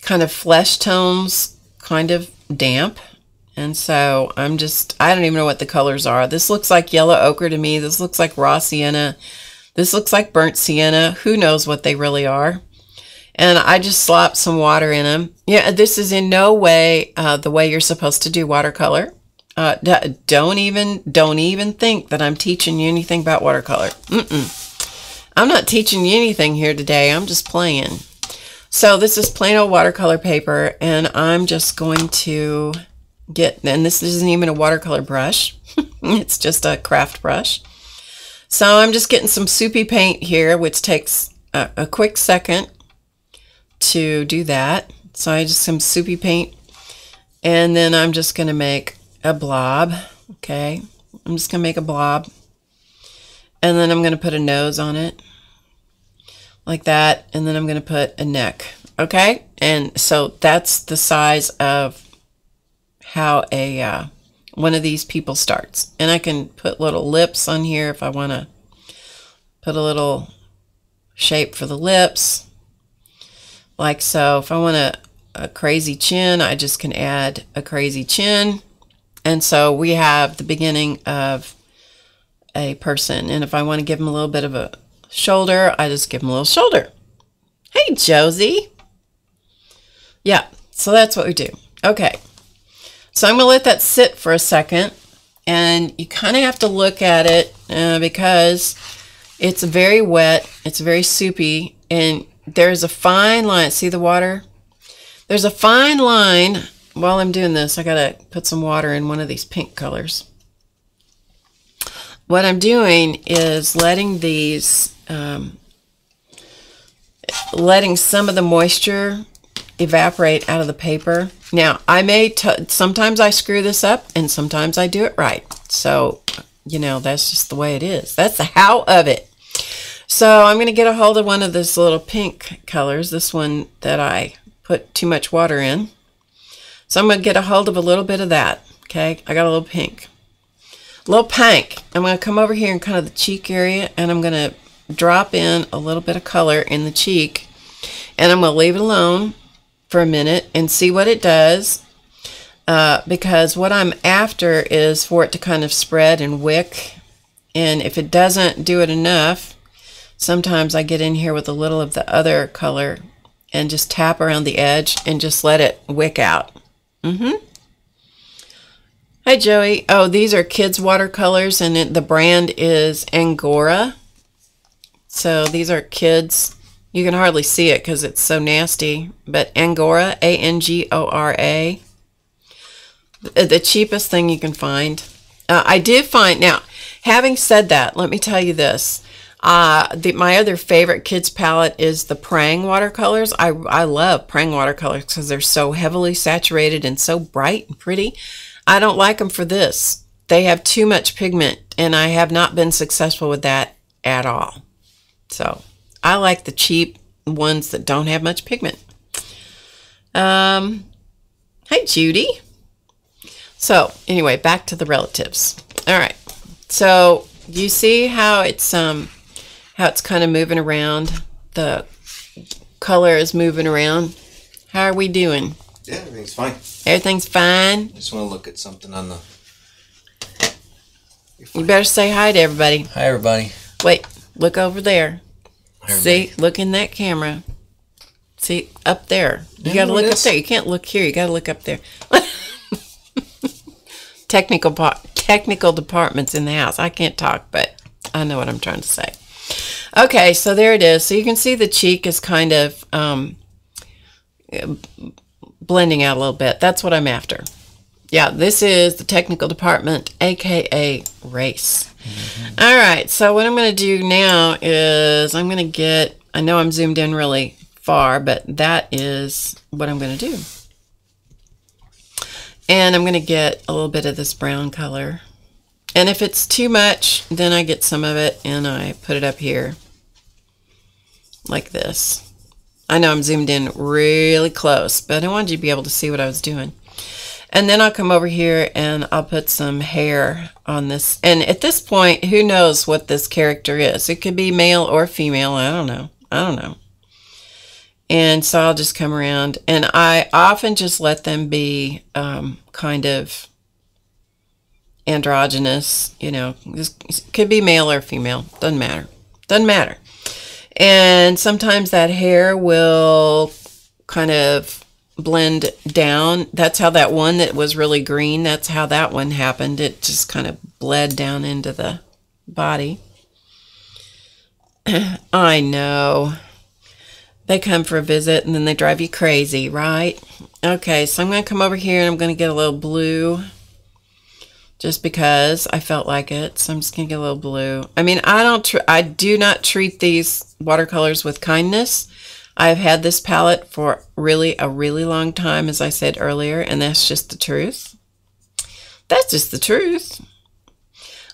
kind of flesh tones, kind of damp. And so I'm just, I don't even know what the colors are. This looks like yellow ochre to me. This looks like raw sienna. This looks like burnt sienna. Who knows what they really are? And I just slop some water in them. Yeah, this is in no way uh, the way you're supposed to do watercolor. Uh, don't even don't even think that I'm teaching you anything about watercolor. Mm-mm. I'm not teaching you anything here today. I'm just playing. So this is plain old watercolor paper, and I'm just going to get, and this isn't even a watercolor brush. it's just a craft brush. So I'm just getting some soupy paint here, which takes a, a quick second to do that. So I just some soupy paint, and then I'm just going to make a blob. Okay, I'm just going to make a blob, and then I'm going to put a nose on it like that, and then I'm going to put a neck, okay? And so that's the size of how a uh, one of these people starts. And I can put little lips on here if I want to put a little shape for the lips, like so. If I want a, a crazy chin, I just can add a crazy chin. And so we have the beginning of a person. And if I want to give them a little bit of a shoulder, I just give him a little shoulder. Hey, Josie. Yeah, so that's what we do. Okay, so I'm going to let that sit for a second. And you kind of have to look at it uh, because it's very wet. It's very soupy. And there's a fine line. See the water? There's a fine line. While I'm doing this, I got to put some water in one of these pink colors. what I'm doing is letting these, um, letting some of the moisture evaporate out of the paper. Now, I may, sometimes I screw this up and sometimes I do it right. So, you know, that's just the way it is. That's the how of it. So I'm going to get a hold of one of those little pink colors, this one that I put too much water in. So I'm going to get a hold of a little bit of that. Okay, I got a little pink. A little pink. I'm going to come over here in kind of the cheek area and I'm going to drop in a little bit of color in the cheek and I'm going to leave it alone for a minute and see what it does. Uh, because what I'm after is for it to kind of spread and wick. And if it doesn't do it enough, sometimes I get in here with a little of the other color and just tap around the edge and just let it wick out. Mm-hmm. Hi, Joey. Oh, these are kids' watercolors, and it, the brand is Angora. So these are kids. You can hardly see it because it's so nasty, but Angora, A-N-G-O-R-A. The, cheapest thing you can find. Uh, I did find, now, having said that, let me tell you this. Uh, the, my other favorite kids palette is the Prang watercolors. I, I love Prang watercolors because they're so heavily saturated and so bright and pretty. I don't like them for this. They have too much pigment, and I have not been successful with that at all. So I like the cheap ones that don't have much pigment. Um, hi, Judy. So anyway, back to the relatives. All right. So you see how it's um how it's kind of moving around. The color is moving around. How are we doing? Yeah, everything's fine. Everything's fine. I just want to look at something on the. You better say hi to everybody. Hi, everybody. Wait, look over there. See, look in that camera. See, up there. You Yeah, got to look up there. You can't look here. You got to look up there. technical technical departments in the house. I can't talk, but I know what I'm trying to say. Okay, so there it is. So you can see the cheek is kind of um, blending out a little bit. That's what I'm after. Yeah, this is the technical department, aka race. All right, so what I'm going to do now is I'm going to get, I know I'm zoomed in really far, but that is what I'm going to do. And I'm going to get a little bit of this brown color. And if it's too much, then I get some of it and I put it up here like this. I know I'm zoomed in really close, but I wanted you to be able to see what I was doing. And then I'll come over here and I'll put some hair on this. And at this point, who knows what this character is? It could be male or female. I don't know. I don't know. And so I'll just come around and I often just let them be um, kind of androgynous, you know, this could be male or female. Doesn't matter. Doesn't matter. And sometimes that hair will kind of blend down. That's how that one that was really green, that's how that one happened. It just kind of bled down into the body. I know. They come for a visit and then they drive you crazy, right? Okay, so I'm going to come over here and I'm going to get a little blue just because I felt like it. So I'm just going to get a little blue. I mean, I don't I do not treat these watercolors with kindness. I've had this palette for really a really long time as I said earlier, and that's just the truth. That's just the truth.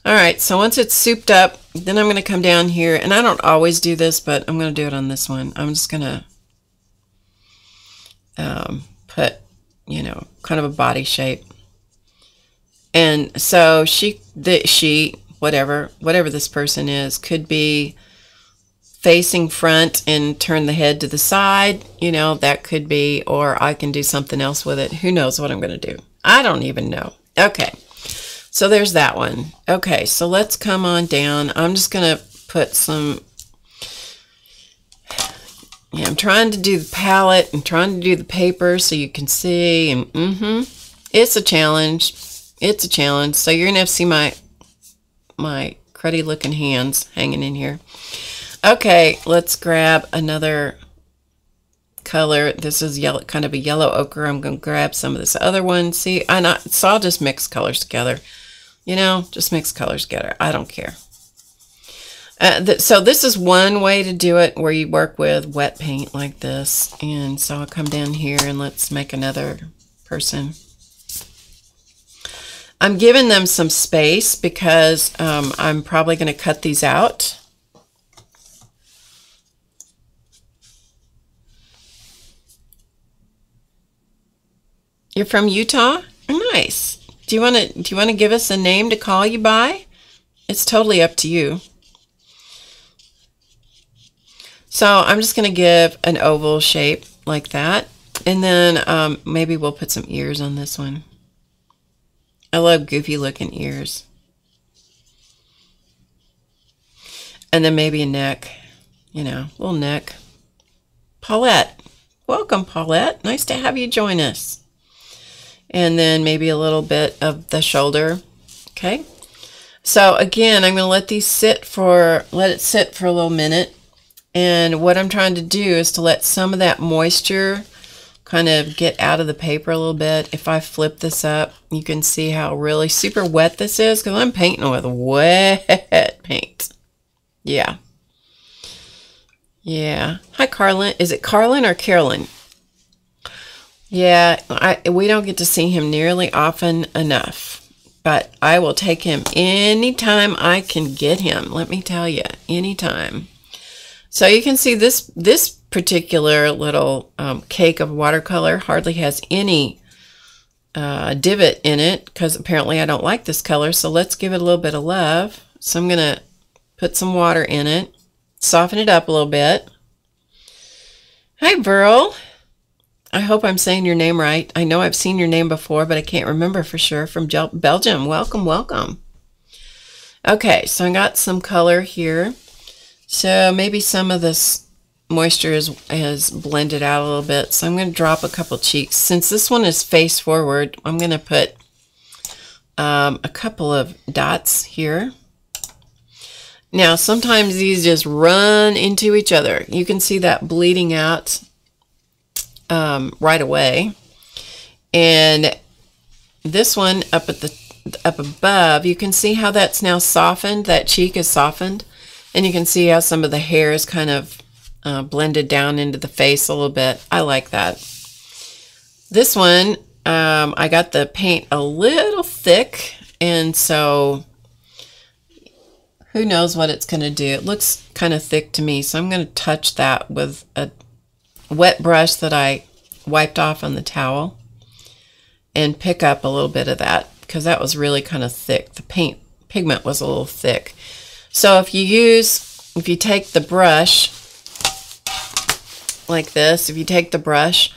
All right, so once it's souped up, then I'm going to come down here, and I don't always do this, but I'm going to do it on this one. I'm just going to um, put, you know, kind of a body shape. And so she, the, she, whatever, whatever this person is, could be facing front and turn the head to the side. You know, that could be, or I can do something else with it. Who knows what I'm going to do? I don't even know. Okay. So there's that one. Okay, so let's come on down. I'm just going to put some... Yeah, I'm trying to do the palette and trying to do the paper so you can see. And mm-hmm, it's a challenge. It's a challenge. So you're going to have to see my, my cruddy looking hands hanging in here. Okay, let's grab another color. This is yellow, kind of a yellow ochre. I'm going to grab some of this other one. See, I not, so I'll just mix colors together. You know, just mix colors together. I don't care. Uh, th- so this is one way to do it where you work with wet paint like this. And so I'll come down here and let's make another person. I'm giving them some space because um, I'm probably going to cut these out. You're from Utah? Nice. Do you want to do you want to give us a name to call you by? It's totally up to you. So I'm just going to give an oval shape like that. And then um, maybe we'll put some ears on this one. I love goofy looking ears. And then maybe a neck, you know, little neck. Paulette. Welcome, Paulette. Nice to have you join us. And then maybe a little bit of the shoulder. Okay. So again, I'm going to let these sit for, let it sit for a little minute. And what I'm trying to do is to let some of that moisture kind of get out of the paper a little bit. If I flip this up, you can see how really super wet this is because I'm painting with wet paint. Yeah. Yeah. Hi, Carlin. Is it Carlin or Carolyn? Yeah, I, we don't get to see him nearly often enough. But I will take him anytime I can get him. Let me tell you, anytime. So you can see this this particular little um, cake of watercolor hardly has any uh, divot in it because apparently I don't like this color. So let's give it a little bit of love. So I'm going to put some water in it, soften it up a little bit. Hi, Burl. I hope I'm saying your name right. I know I've seen your name before, but I can't remember for sure. From Belgium. Welcome, welcome. Okay, so I got some color here. So maybe some of this moisture is, has blended out a little bit. So I'm going to drop a couple cheeks. Since this one is face forward, I'm going to put um, a couple of dots here. Now, sometimes these just run into each other. You can see that bleeding out um, right away. And this one up at the up above, you can see how that's now softened. That cheek is softened. And you can see how some of the hair is kind of uh, blended down into the face a little bit. I like that. This one, um, I got the paint a little thick, and so who knows what it's going to do. It looks kind of thick to me, so I'm going to touch that with a wet brush that I wiped off on the towel and pick up a little bit of that because that was really kind of thick. The paint pigment was a little thick. So if you use, if you take the brush like this, if you take the brush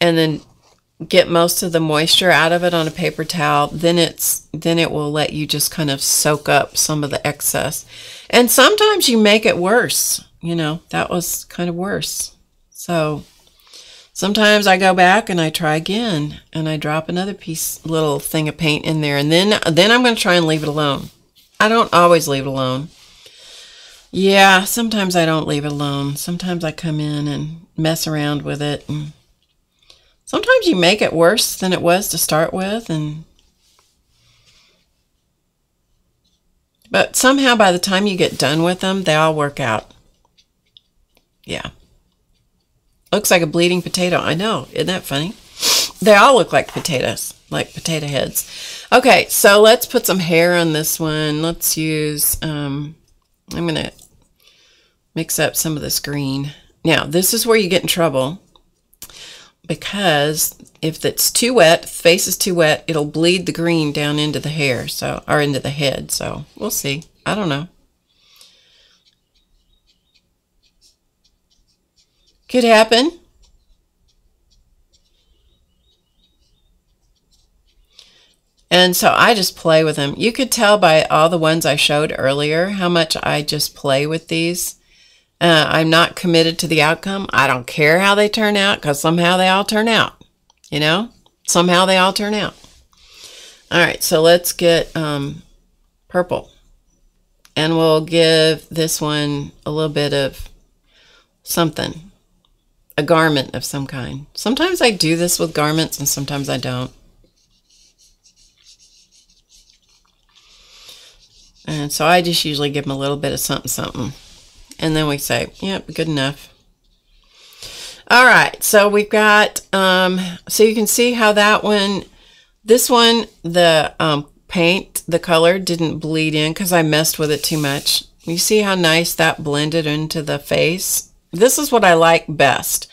and then get most of the moisture out of it on a paper towel, then it's then it will let you just kind of soak up some of the excess. And sometimes you make it worse. You know, that was kind of worse. So sometimes I go back and I try again and I drop another piece little thing of paint in there and then then I'm going to try and leave it alone. I don't always leave it alone. Yeah, sometimes I don't leave it alone. Sometimes I come in and mess around with it. And sometimes you make it worse than it was to start with. And But somehow by the time you get done with them, they all work out. Yeah. Looks like a bleeding potato. I know. Isn't that funny? They all look like potatoes, like potato heads. Okay, so let's put some hair on this one. Let's use... Um, I'm going to mix up some of this green. Now, this is where you get in trouble because if it's too wet, face is too wet, it'll bleed the green down into the hair, so or into the head. So we'll see. I don't know. Could happen. And so I just play with them. You could tell by all the ones I showed earlier how much I just play with these. Uh, I'm not committed to the outcome. I don't care how they turn out because somehow they all turn out. You know, somehow they all turn out. All right, so let's get um, purple. And we'll give this one a little bit of something, a garment of some kind. Sometimes I do this with garments and sometimes I don't. And so I just usually give them a little bit of something, something. And then we say, yep, good enough. All right, so we've got, um, so you can see how that one, this one, the um, paint, the color didn't bleed in because I messed with it too much. You see how nice that blended into the face? This is what I like best,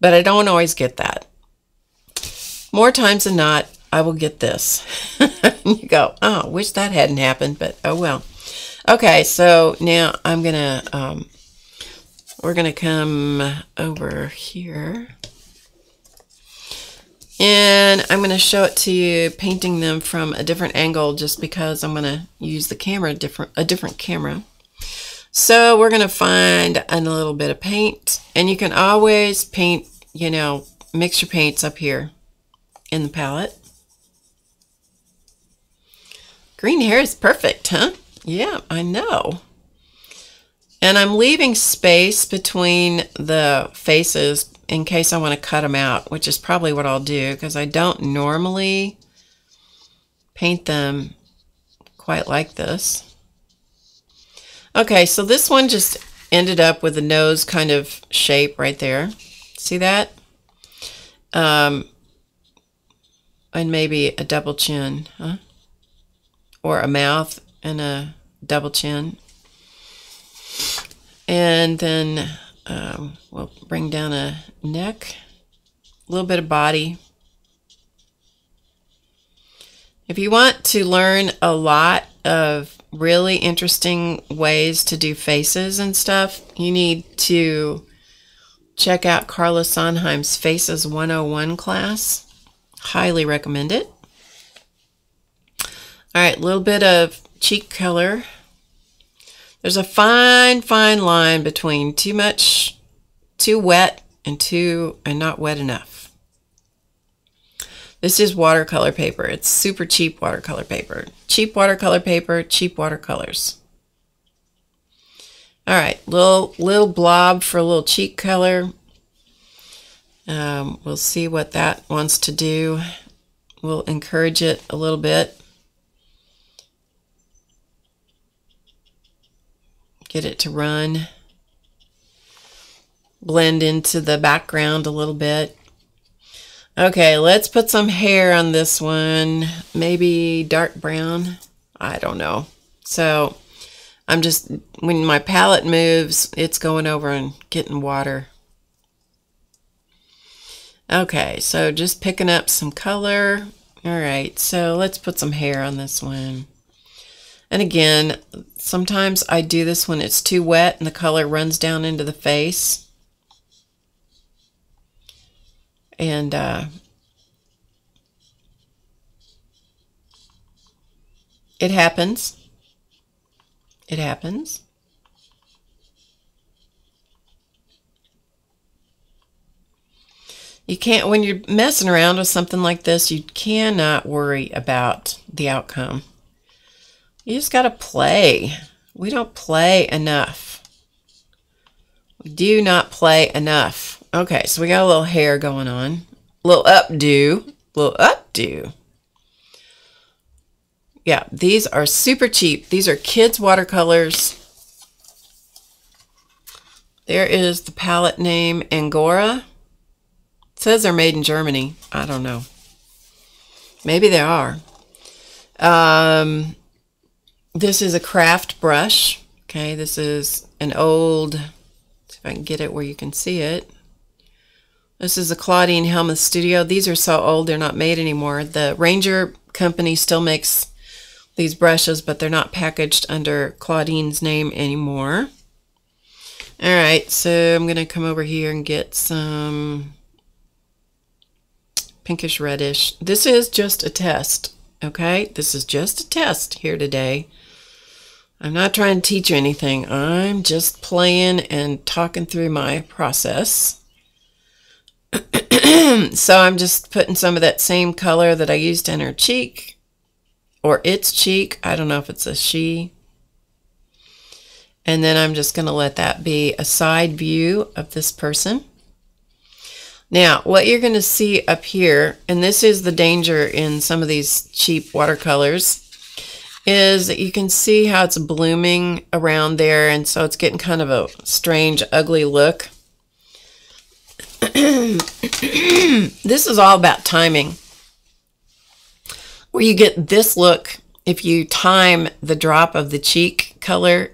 but I don't always get that. More times than not, I will get this. you go, oh, wish that hadn't happened, but oh well. Okay, so now I'm going to, um, we're going to come over here. And I'm going to show it to you painting them from a different angle just because I'm going to use the camera different a different camera. So we're going to find a little bit of paint and you can always paint, you know, mix your paints up here in the palette. Green hair is perfect, huh? Yeah, I know. And I'm leaving space between the faces in case I want to cut them out, which is probably what I'll do because I don't normally paint them quite like this. Okay, so this one just ended up with a nose kind of shape right there. See that? Um, and maybe a double chin, huh? Or a mouth and a double chin. And then um, we'll bring down a neck, a little bit of body. If you want to learn a lot of really interesting ways to do faces and stuff, you need to check out Carla Sonheim's Faces 101 class. Highly recommend it. All right, a little bit of cheek color. There's a fine, fine line between too much, too wet, and too, and not wet enough. This is watercolor paper. It's super cheap watercolor paper. Cheap watercolor paper, cheap watercolors. All right, little little blob for a little cheek color. Um, we'll see what that wants to do. We'll encourage it a little bit. Get it to run. Blend into the background a little bit. Okay, let's put some hair on this one. Maybe dark brown. I don't know. So I'm just, when my palette moves, it's going over and getting water. Okay, so just picking up some color. All right, so let's put some hair on this one. And again, sometimes I do this when it's too wet and the color runs down into the face. And uh, it happens. It happens. You can't, when you're messing around with something like this, you cannot worry about the outcome. You just got to play. We don't play enough. We do not play enough. Okay, so we got a little hair going on. A little updo. A little updo. Yeah, these are super cheap. These are kids' watercolors. There is the palette name Angora. It says they're made in Germany. I don't know. Maybe they are. Um, this is a craft brush. Okay, this is an old, see if I can get it where you can see it. This is a Claudine Hellmuth Studio. These are so old, they're not made anymore. The Ranger company still makes these brushes, but they're not packaged under Claudine's name anymore. All right, so I'm going to come over here and get some pinkish reddish. This is just a test, okay? This is just a test here today. I'm not trying to teach you anything. I'm just playing and talking through my process. so I'm just putting some of that same color that I used in her cheek or its cheek. I don't know if it's a she. And then I'm just going to let that be a side view of this person. Now, what you're going to see up here, and this is the danger in some of these cheap watercolors, is that you can see how it's blooming around there, and so it's getting kind of a strange, ugly look. this is all about timing. Where you get this look if you time the drop of the cheek color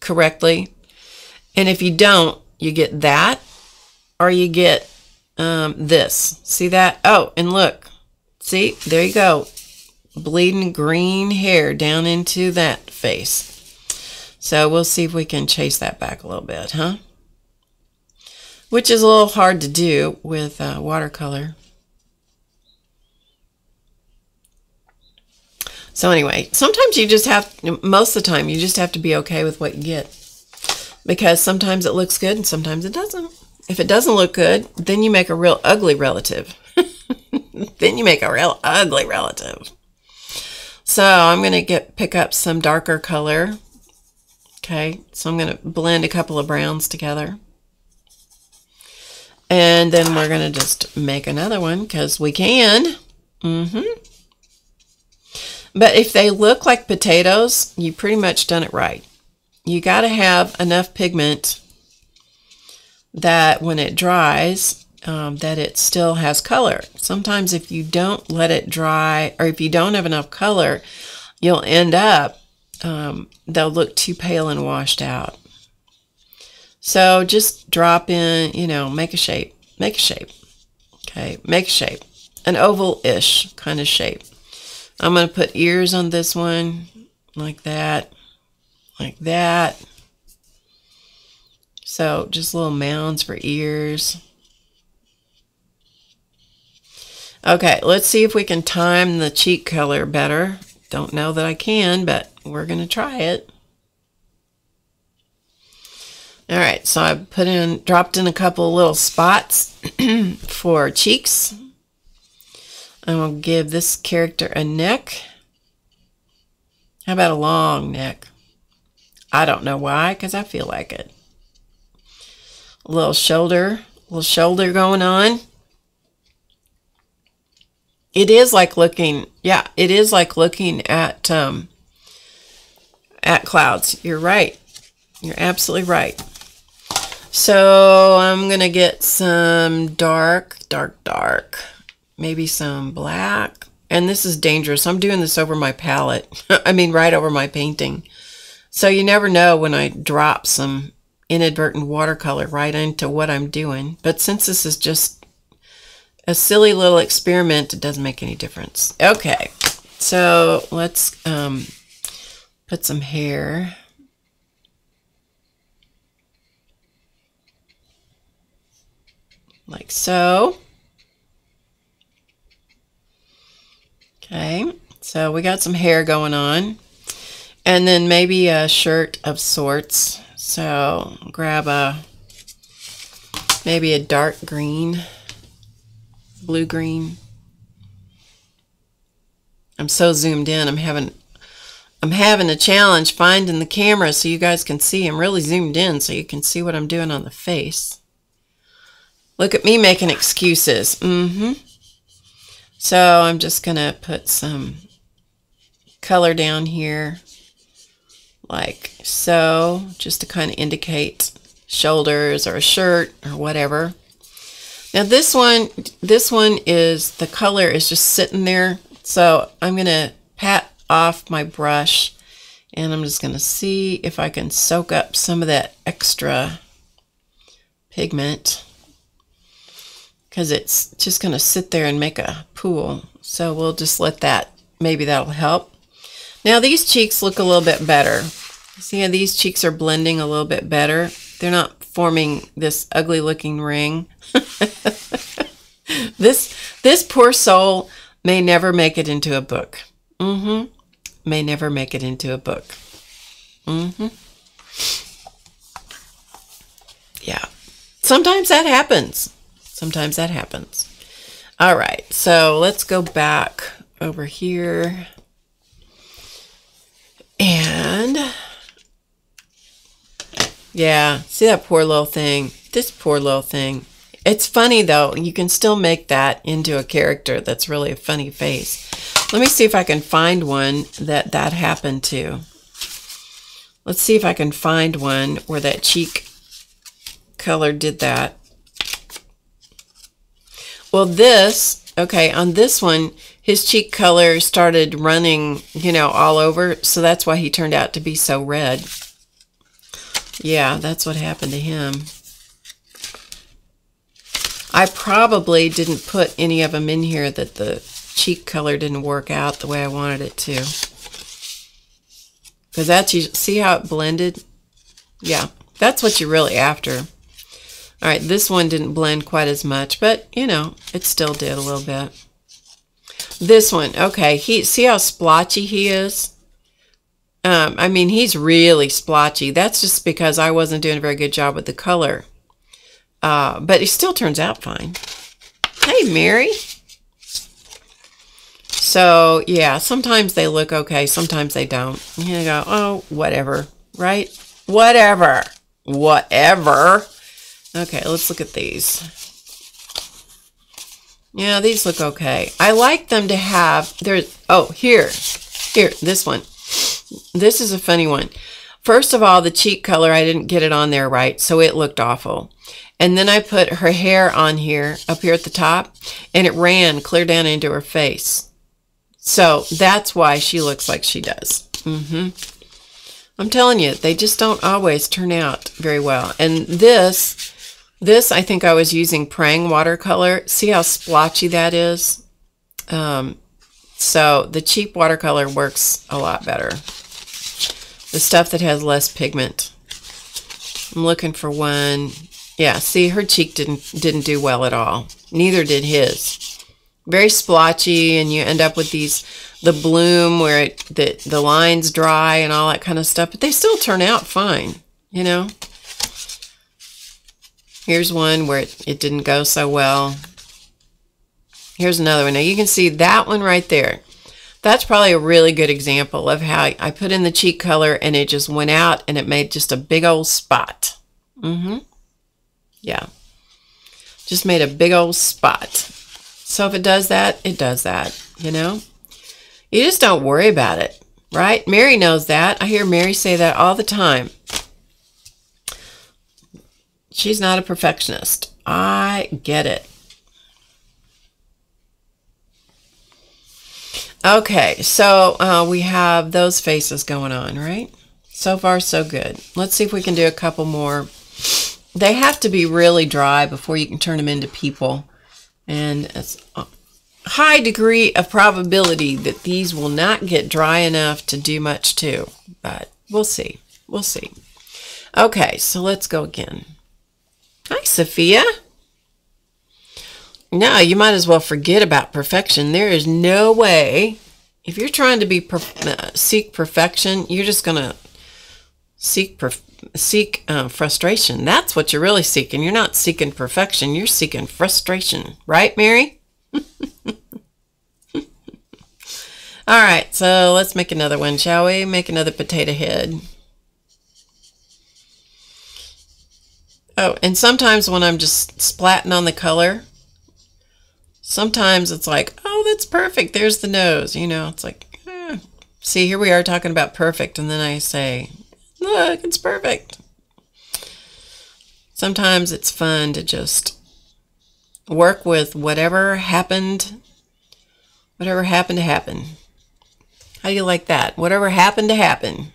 correctly. And if you don't, you get that or you get um, this. See that? Oh, and look. See, there you go. Bleeding green hair down into that face. So we'll see if we can chase that back a little bit, huh? Which is a little hard to do with uh, watercolor. So anyway, sometimes you just have, most of the time, you just have to be okay with what you get. Because sometimes it looks good and sometimes it doesn't. If it doesn't look good, then you make a real ugly relative. then you make a real ugly relative. So I'm going to get pick up some darker color. Okay, so I'm going to blend a couple of browns together. And then we're going to just make another one because we can. Mm-hmm. But if they look like potatoes, you pretty much done it right. You got to have enough pigment that when it dries, um, that it still has color. Sometimes if you don't let it dry, or if you don't have enough color, you'll end up, um, they'll look too pale and washed out. So just drop in, you know, make a shape, make a shape. Okay, make a shape, an oval-ish kind of shape. I'm going to put ears on this one like that, like that. So just little mounds for ears. Okay, let's see if we can time the cheek color better. Don't know that I can, but we're going to try it. All right, so I put in, dropped in a couple little spots for cheeks. I will give this character a neck. How about a long neck? I don't know why, because I feel like it. A little shoulder, a little shoulder going on. It is like looking, yeah, it is like looking at um, at clouds. You're right. You're absolutely right. So I'm going to get some dark, dark, dark maybe some black. And this is dangerous. I'm doing this over my palette. I mean, right over my painting. So you never know when I drop some inadvertent watercolor right into what I'm doing. But since this is just a silly little experiment, it doesn't make any difference. Okay, so let's um, put some hair. Like so. Okay, so we got some hair going on. And then maybe a shirt of sorts. So grab a, maybe a dark green, blue green. I'm so zoomed in, I'm having, I'm having a challenge finding the camera so you guys can see. I'm really zoomed in so you can see what I'm doing on the face. Look at me making excuses. Mm-hmm. So I'm just going to put some color down here like so, just to kind of indicate shoulders or a shirt or whatever. Now this one, this one is, the color is just sitting there. So I'm going to pat off my brush and I'm just going to see if I can soak up some of that extra pigment because it's just going to sit there and make a pool. So we'll just let that, maybe that'll help. Now these cheeks look a little bit better. See how these cheeks are blending a little bit better? They're not forming this ugly looking ring. this, this poor soul may never make it into a book. Mm-hmm. May never make it into a book. Mm-hmm. Yeah. Sometimes that happens. Sometimes that happens. All right, so let's go back over here. And yeah, see that poor little thing? This poor little thing. It's funny though, you can still make that into a character that's really a funny face. Let me see if I can find one that that happened to. Let's see if I can find one where that cheek color did that. Well, this, okay, on this one, his cheek color started running, you know, all over. So that's why he turned out to be so red. Yeah, that's what happened to him. I probably didn't put any of them in here that the cheek color didn't work out the way I wanted it to. Because that's, you see how it blended? Yeah, that's what you're really after. All right, this one didn't blend quite as much, but, you know, it still did a little bit. This one, okay, he see how splotchy he is? Um, I mean, he's really splotchy. That's just because I wasn't doing a very good job with the color. Uh, but it still turns out fine. Hey, Mary. So, yeah, sometimes they look okay. Sometimes they don't. You go, oh, whatever, right? Whatever. Whatever. Okay, let's look at these. Yeah, these look okay. I like them to have, there's, oh, here, here, this one. This is a funny one. First of all, the cheek color, I didn't get it on there right, so it looked awful. And then I put her hair on here, up here at the top, and it ran clear down into her face. So that's why she looks like she does. Mm-hmm. I'm telling you, they just don't always turn out very well. And this, this I think I was using Prang watercolor. See how splotchy that is? Um, so the cheap watercolor works a lot better. The stuff that has less pigment. I'm looking for one. Yeah, see, her cheek didn't didn't do well at all. Neither did his. Very splotchy, and you end up with these the bloom where it, the the lines dry and all that kind of stuff. But they still turn out fine, you know. Here's one where it, it didn't go so well. Here's another one. Now you can see that one right there. That's probably a really good example of how I put in the cheek color and it just went out and it made just a big old spot. Mm-hmm. Yeah. Just made a big old spot. So if it does that, it does that, you know? You just don't worry about it, right? Mary knows that. I hear Mary say that all the time. She's not a perfectionist. I get it. Okay, so uh, we have those faces going on, right? So far, so good. Let's see if we can do a couple more. They have to be really dry before you can turn them into people. And it's a high degree of probability that these will not get dry enough to do much too. But we'll see. We'll see. Okay, so let's go again. Hi, Sophia. No, you might as well forget about perfection. There is no way, if you're trying to be uh, seek perfection, you're just gonna seek seek uh, frustration. That's what you're really seeking. You're not seeking perfection. You're seeking frustration, right, Mary? All right, so let's make another one, shall we? Make another potato head. Oh, and sometimes when I'm just splatting on the color, sometimes it's like, oh, that's perfect. There's the nose. You know, it's like, eh. see, here we are talking about perfect. And then I say, look, it's perfect. Sometimes it's fun to just work with whatever happened, whatever happened to happen. How do you like that? Whatever happened to happen.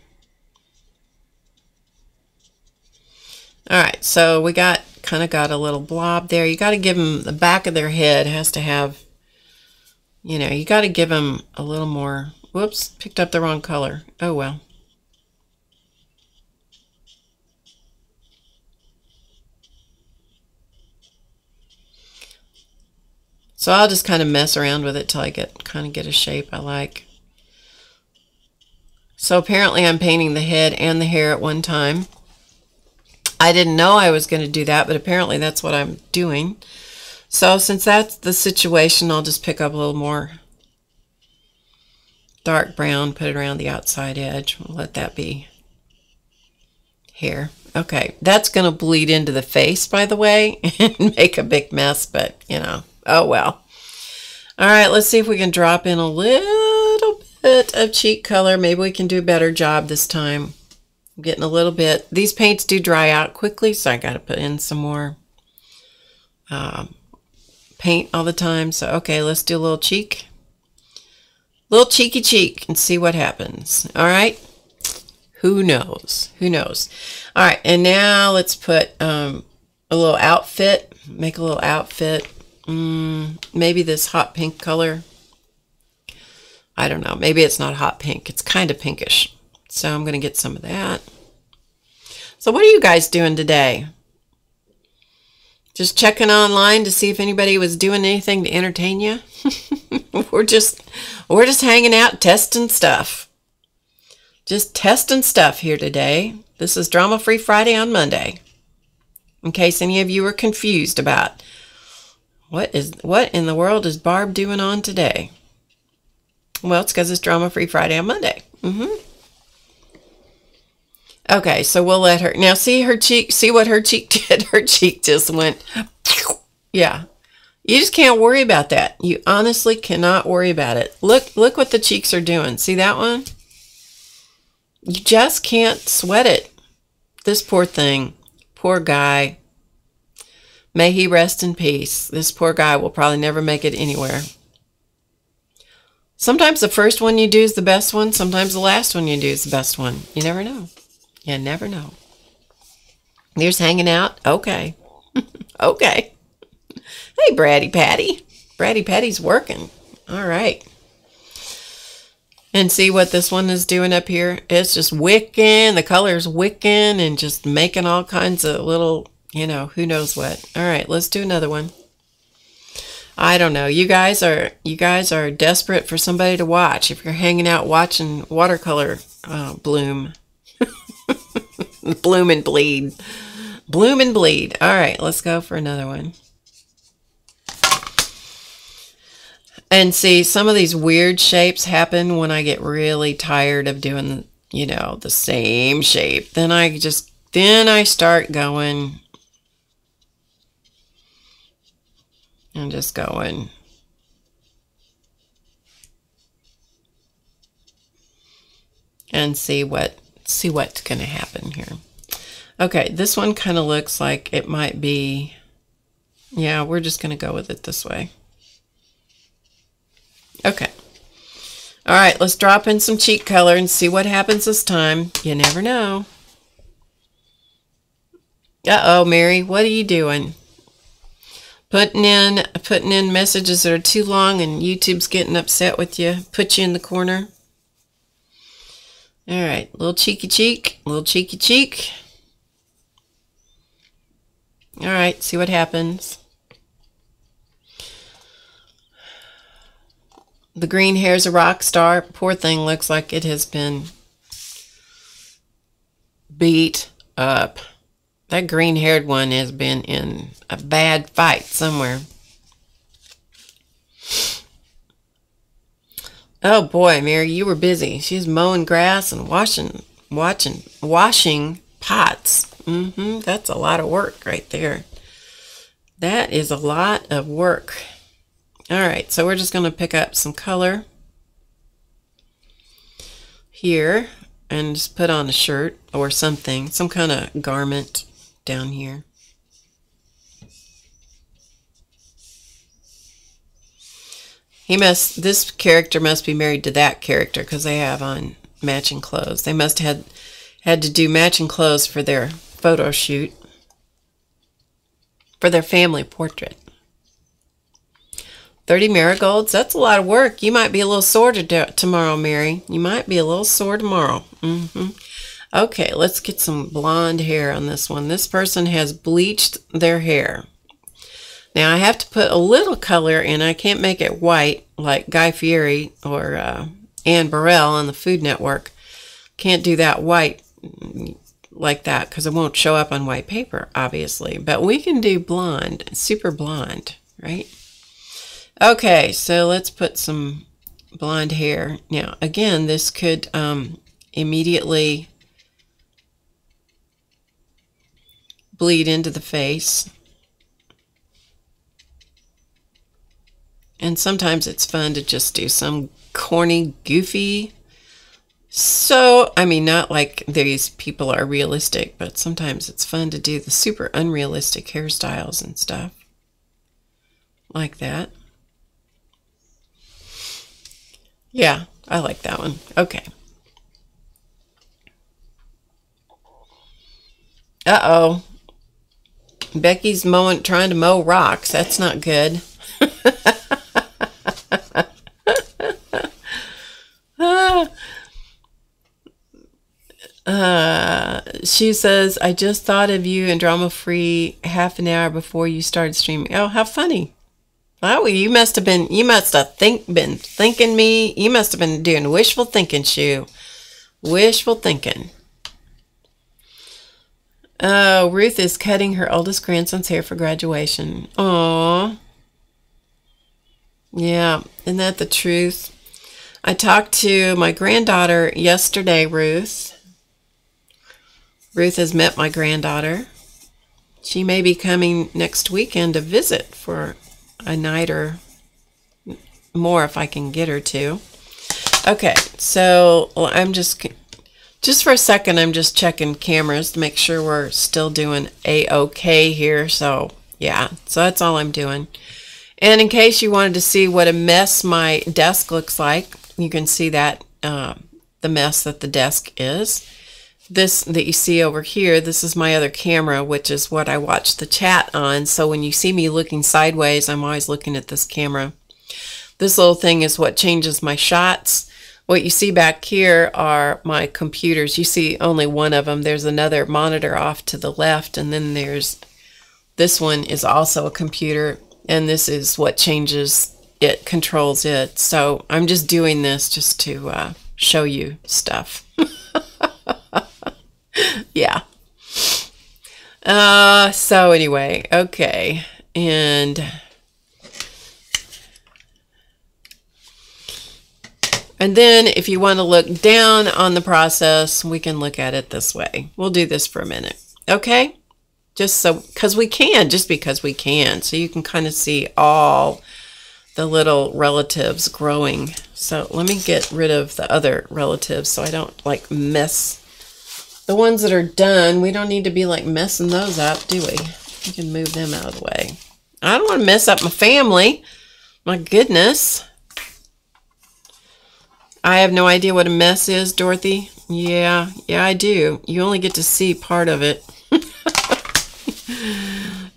All right, so we got kind of got a little blob there. You got to give them the back of their head has to have, you know, you got to give them a little more. Whoops, picked up the wrong color. Oh well. So I'll just kind of mess around with it till I get kind of get a shape I like. So apparently I'm painting the head and the hair at one time. I didn't know I was going to do that, but apparently that's what I'm doing. So since that's the situation, I'll just pick up a little more dark brown, put it around the outside edge. We'll let that be here. Okay, that's going to bleed into the face, by the way, and make a big mess, but, you know, oh well. All right, let's see if we can drop in a little bit of cheek color. Maybe we can do a better job this time. I'm getting a little bit. These paints do dry out quickly, so I got to put in some more um, paint all the time. So, okay, let's do a little cheek. Little cheeky cheek and see what happens. All right. Who knows? Who knows? All right, and now let's put um, a little outfit. Make a little outfit. Mm, maybe this hot pink color. I don't know. Maybe it's not hot pink. It's kind of pinkish. So I'm going to get some of that. So what are you guys doing today? Just checking online to see if anybody was doing anything to entertain you? we're just we're just hanging out testing stuff. Just testing stuff here today. This is Drama Free Friday on Monday. In case any of you are confused about what is what in the world is Barb doing on today? Well, it's because it's Drama Free Friday on Monday. Mm-hmm. Okay, so we'll let her now see her cheek. See what her cheek did. Her cheek just went. Yeah, you just can't worry about that. You honestly cannot worry about it. Look, look what the cheeks are doing. See that one? You just can't sweat it. This poor thing, poor guy. May he rest in peace. This poor guy will probably never make it anywhere. Sometimes the first one you do is the best one. Sometimes the last one you do is the best one. You never know. You never know. Here's hanging out. Okay. okay. Hey, Braddy Patty. Braddy Patty's working. All right. And see what this one is doing up here? It's just wicking. The color's wicking and just making all kinds of little, you know, who knows what. All right, let's do another one. I don't know. You guys are you guys are desperate for somebody to watch. If you're hanging out watching watercolor uh, bloom, bloom and bleed, bloom and bleed. All right, let's go for another one. And see, some of these weird shapes happen when I get really tired of doing, you know, the same shape. Then I just, then I start going and just going. And see what, see what's going to happen here. Okay, this one kind of looks like it might be, yeah, we're just going to go with it this way. Okay. All right, let's drop in some cheek color and see what happens this time. You never know. Uh-oh, Mary, what are you doing? Putting in putting in messages that are too long and YouTube's getting upset with you. Put you in the corner. All right, little cheeky cheek, little cheeky cheek. All right, see what happens. The green hair's a rock star. Poor thing looks like it has been beat up. That green haired one has been in a bad fight somewhere. Oh boy, Mary, you were busy. She's mowing grass and washing, watching, washing pots. Mm-hmm. That's a lot of work right there. That is a lot of work. All right, so we're just going to pick up some color here and just put on a shirt or something, some kind of garment down here. He must, this character must be married to that character because they have on matching clothes. They must have had to do matching clothes for their photo shoot, for their family portrait. 30 marigolds, that's a lot of work. You might be a little sore to tomorrow, Mary. You might be a little sore tomorrow. Mm -hmm. Okay, let's get some blonde hair on this one. This person has bleached their hair. Now, I have to put a little color in. I can't make it white like Guy Fieri or uh, Anne Burrell on the Food Network. Can't do that white like that because it won't show up on white paper, obviously. But we can do blonde, super blonde, right? Okay, so let's put some blonde hair. Now, again, this could um, immediately bleed into the face. And sometimes it's fun to just do some corny, goofy. So, I mean, not like these people are realistic, but sometimes it's fun to do the super unrealistic hairstyles and stuff like that. Yeah, I like that one. Okay. Uh oh. Becky's mowing, trying to mow rocks. That's not good. uh, she says, I just thought of you in drama free half an hour before you started streaming. Oh, how funny. Oh, you must have been, you must have think, been thinking me. You must have been doing wishful thinking, Shu. Wishful thinking. Oh, Ruth is cutting her oldest grandson's hair for graduation. Aww. Yeah, isn't that the truth? I talked to my granddaughter yesterday, Ruth. Ruth has met my granddaughter. She may be coming next weekend to visit for a night or more if I can get her to. Okay, so I'm just just for a second, I'm just checking cameras to make sure we're still doing a-okay here. So yeah, so that's all I'm doing. And in case you wanted to see what a mess my desk looks like, you can see that uh, the mess that the desk is. This that you see over here, this is my other camera, which is what I watch the chat on. So when you see me looking sideways, I'm always looking at this camera. This little thing is what changes my shots. What you see back here are my computers. You see only one of them. There's another monitor off to the left, and then there's this one is also a computer, and this is what changes it, controls it. So I'm just doing this just to uh, show you stuff. yeah. Uh, so anyway, okay. And And then if you want to look down on the process, we can look at it this way. We'll do this for a minute. Okay? Just so, because we can, just because we can. So you can kind of see all the little relatives growing. So let me get rid of the other relatives so I don't like mess the ones that are done. We don't need to be like messing those up, do we? We can move them out of the way. I don't want to mess up my family. My goodness. I have no idea what a mess is, Dorothy. Yeah, yeah, I do. You only get to see part of it.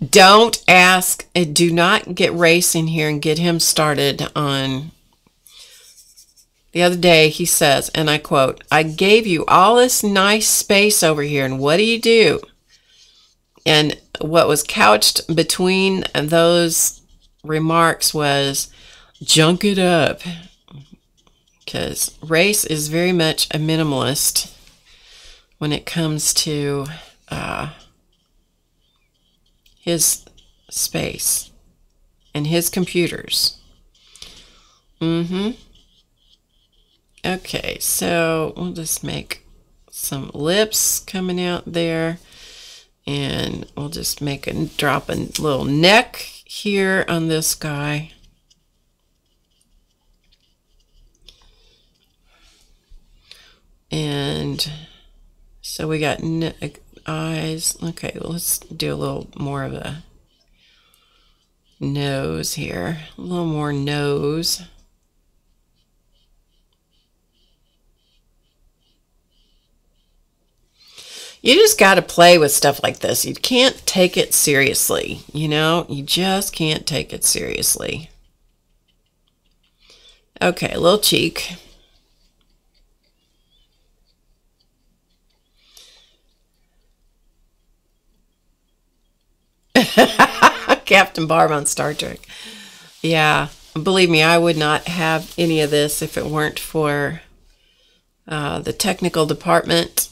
Don't ask, uh, do not get Race in here and get him started on. The other day he says, and I quote, I gave you all this nice space over here, and what do you do? And what was couched between those remarks was, junk it up because Race is very much a minimalist when it comes to uh, his space and his computers. Mm-hmm. Okay, so we'll just make some lips coming out there. And we'll just make a drop a little neck here on this guy. And so we got eyes. Okay, well, let's do a little more of a nose here. A little more nose. You just got to play with stuff like this. You can't take it seriously. You know, you just can't take it seriously. Okay, a little cheek. Captain Barb on Star Trek. Yeah, believe me, I would not have any of this if it weren't for uh, the technical department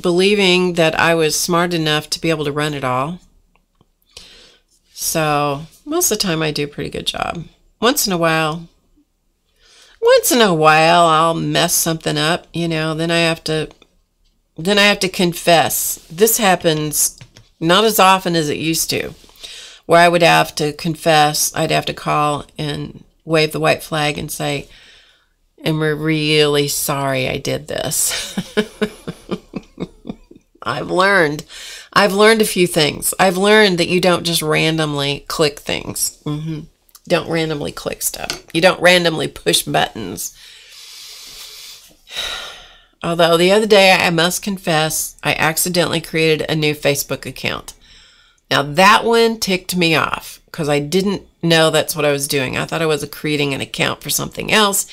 believing that I was smart enough to be able to run it all. So most of the time I do a pretty good job. Once in a while, once in a while I'll mess something up, you know, then I have to then I have to confess. This happens not as often as it used to, where I would have to confess, I'd have to call and wave the white flag and say, and we're really sorry I did this. I've learned. I've learned a few things. I've learned that you don't just randomly click things. hmm Don't randomly click stuff. You don't randomly push buttons. Although the other day, I must confess, I accidentally created a new Facebook account. Now that one ticked me off because I didn't know that's what I was doing. I thought I was creating an account for something else.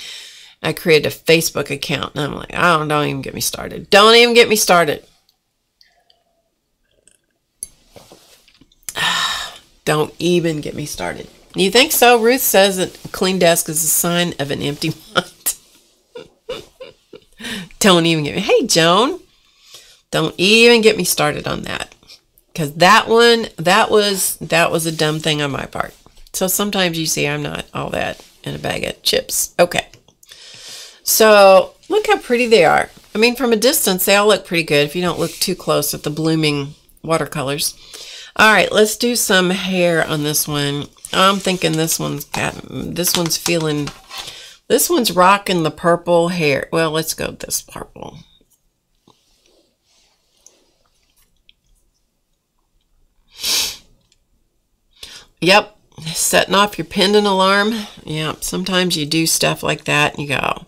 I created a Facebook account and I'm like, oh, don't even get me started. Don't even get me started. Don't even get me started. You think so? Ruth says that a clean desk is a sign of an empty mind. Don't even get me. Hey, Joan. Don't even get me started on that. Because that one, that was that was a dumb thing on my part. So sometimes you see I'm not all that in a bag of chips. Okay. So look how pretty they are. I mean, from a distance, they all look pretty good if you don't look too close at the blooming watercolors. All right, let's do some hair on this one. I'm thinking this one's got, this one's feeling, this one's rocking the purple hair. Well, let's go this purple. Yep, setting off your pendant alarm. Yeah, sometimes you do stuff like that and you go.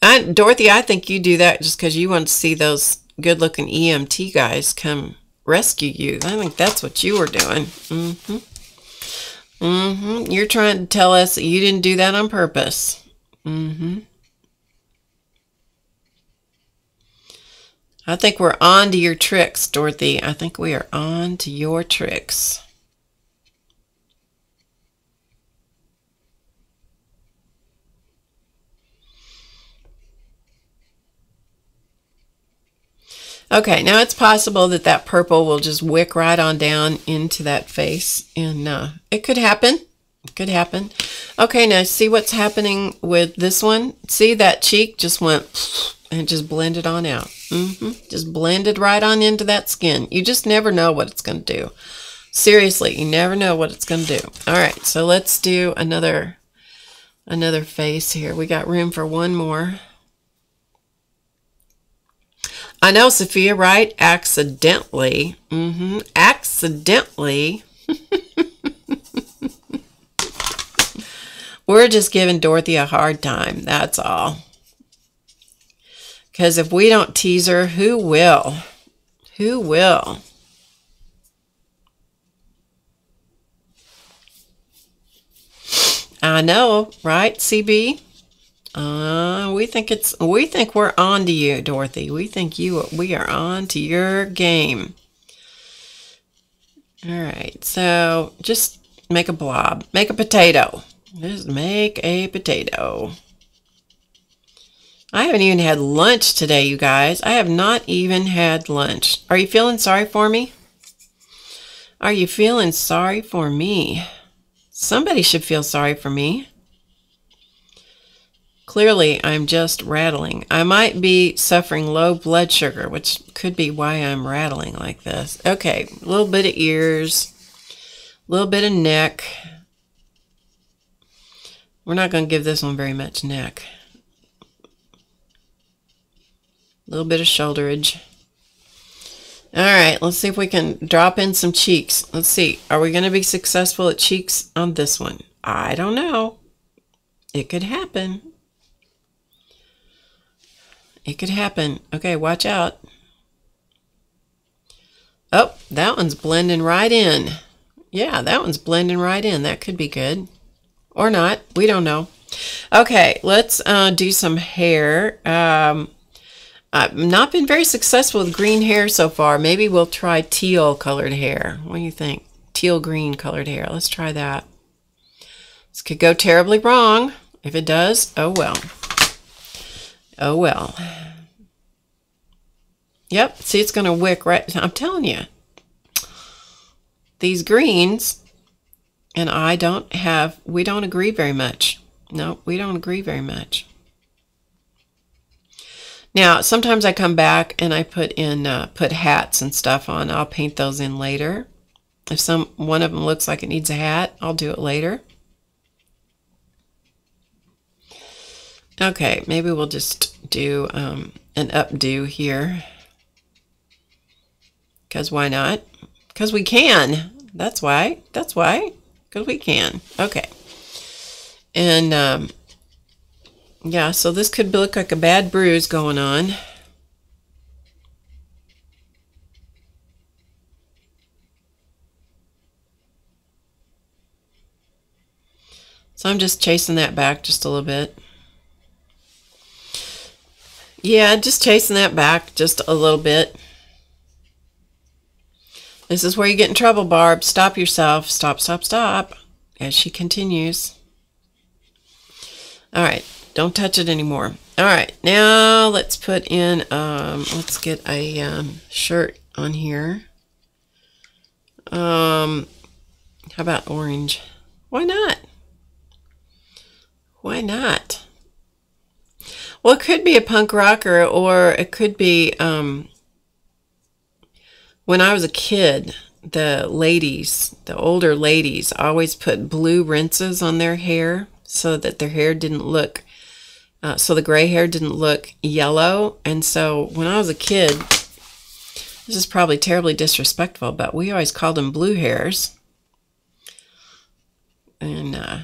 And Dorothy, I think you do that just because you want to see those good looking EMT guys come rescue you. I think that's what you were doing. Mm-hmm. Mm-hmm. You're trying to tell us that you didn't do that on purpose. Mm-hmm. I think we're on to your tricks, Dorothy. I think we are on to your tricks. Okay, now it's possible that that purple will just wick right on down into that face. And uh, it could happen. It could happen. Okay, now see what's happening with this one? See that cheek just went and just blended on out. Mm -hmm. Just blended right on into that skin. You just never know what it's going to do. Seriously, you never know what it's going to do. All right, so let's do another another face here. We got room for one more. I know, Sophia, right? Accidentally. Mm-hmm. Accidentally. We're just giving Dorothy a hard time. That's all. Because if we don't tease her, who will? Who will? I know, right, CB? Uh, we think it's we think we're on to you, Dorothy. We think you we are on to your game. All right, so just make a blob, make a potato. Just make a potato. I haven't even had lunch today, you guys. I have not even had lunch. Are you feeling sorry for me? Are you feeling sorry for me? Somebody should feel sorry for me. Clearly, I'm just rattling. I might be suffering low blood sugar, which could be why I'm rattling like this. Okay, a little bit of ears, a little bit of neck. We're not going to give this one very much neck. A little bit of shoulderage. All right, let's see if we can drop in some cheeks. Let's see. Are we going to be successful at cheeks on this one? I don't know. It could happen. It could happen. Okay, watch out. Oh, that one's blending right in. Yeah, that one's blending right in. That could be good. Or not. We don't know. Okay, let's uh, do some hair. Um, I've not been very successful with green hair so far. Maybe we'll try teal colored hair. What do you think? Teal green colored hair. Let's try that. This could go terribly wrong. If it does, oh well. Oh well. Yep, see it's going to wick right. I'm telling you. These greens and I don't have, we don't agree very much. No, we don't agree very much. Now, sometimes I come back and I put in, uh, put hats and stuff on. I'll paint those in later. If some one of them looks like it needs a hat, I'll do it later. Okay, maybe we'll just do um, an updo here. Because why not? Because we can. That's why. That's why. Because we can. Okay. And um, yeah, so this could look like a bad bruise going on. So I'm just chasing that back just a little bit. Yeah, just chasing that back just a little bit. This is where you get in trouble, Barb. Stop yourself. Stop, stop, stop. As she continues. All right. Don't touch it anymore. All right. Now let's put in, um, let's get a um, shirt on here. Um, how about orange? Why not? Why not? Well, it could be a punk rocker or it could be um, when I was a kid, the ladies, the older ladies, always put blue rinses on their hair so that their hair didn't look, uh, so the gray hair didn't look yellow. And so when I was a kid, this is probably terribly disrespectful, but we always called them blue hairs. And uh,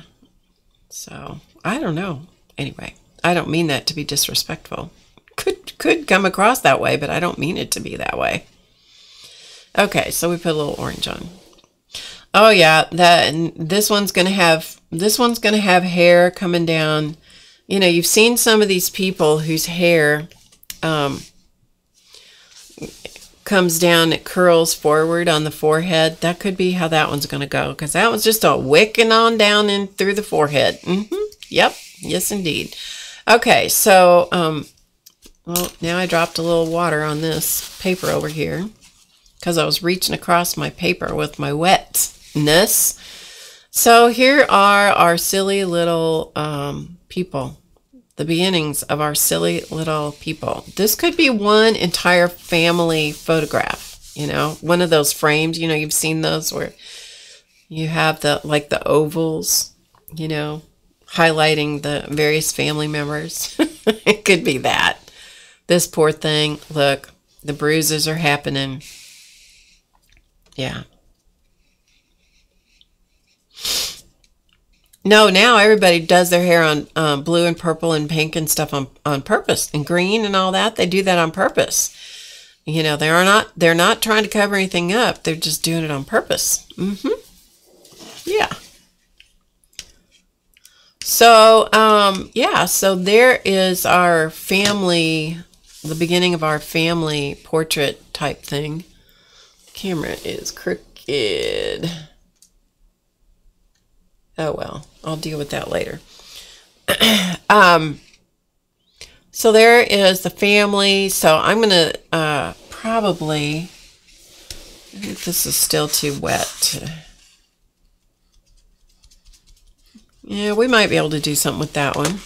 so I don't know. Anyway, I don't mean that to be disrespectful. Could could come across that way, but I don't mean it to be that way. Okay, so we put a little orange on. Oh yeah, that this one's gonna have this one's gonna have hair coming down. You know, you've seen some of these people whose hair um, comes down, it curls forward on the forehead. That could be how that one's gonna go, because that one's just a wicking on down in through the forehead. Mm-hmm. Yep, yes indeed. Okay, so um, well now I dropped a little water on this paper over here because I was reaching across my paper with my wetness. So here are our silly little um, people, the beginnings of our silly little people. This could be one entire family photograph, you know, one of those frames, you know, you've seen those where you have the, like the ovals, you know, highlighting the various family members. it could be that. This poor thing, look, the bruises are happening yeah. No, now everybody does their hair on um, blue and purple and pink and stuff on, on purpose and green and all that. They do that on purpose. You know, they are not they're not trying to cover anything up. They're just doing it on purpose. Mm-hmm. Yeah. So, um, yeah, so there is our family, the beginning of our family portrait type thing camera is crooked. Oh well, I'll deal with that later. um, so there is the family. So I'm going to uh, probably, this is still too wet. Yeah, we might be able to do something with that one.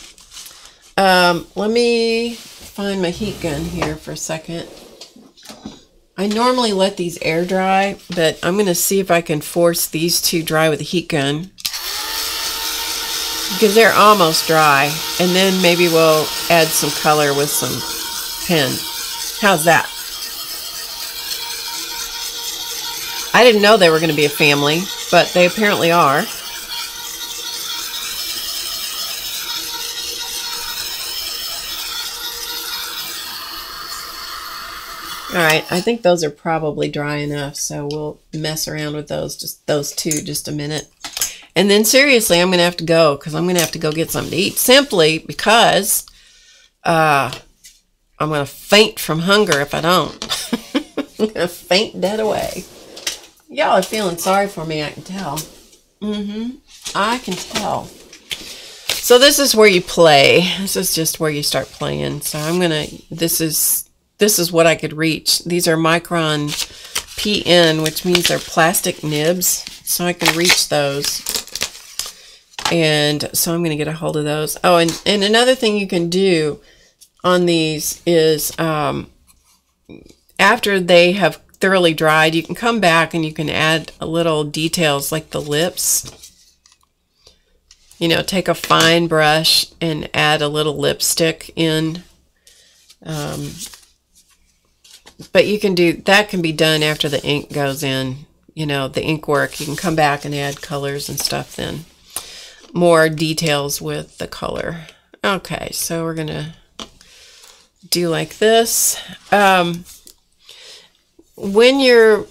Um, let me find my heat gun here for a second. I normally let these air dry, but I'm going to see if I can force these to dry with a heat gun. Because they're almost dry. And then maybe we'll add some color with some pen. How's that? I didn't know they were going to be a family, but they apparently are. All right, I think those are probably dry enough, so we'll mess around with those, just those two, just a minute. And then seriously, I'm going to have to go because I'm going to have to go get something to eat simply because uh, I'm going to faint from hunger if I don't. I'm going to faint dead away. Y'all are feeling sorry for me, I can tell. Mm-hmm. I can tell. So this is where you play. This is just where you start playing. So I'm going to, this is this is what I could reach. These are Micron PN, which means they're plastic nibs. So I can reach those. And so I'm going to get a hold of those. Oh, and, and another thing you can do on these is um, after they have thoroughly dried, you can come back and you can add a little details like the lips. you know, take a fine brush and add a little lipstick in. Um, but you can do that can be done after the ink goes in. You know, the ink work. You can come back and add colors and stuff then. More details with the color. Okay, so we're going to do like this. Um, when you're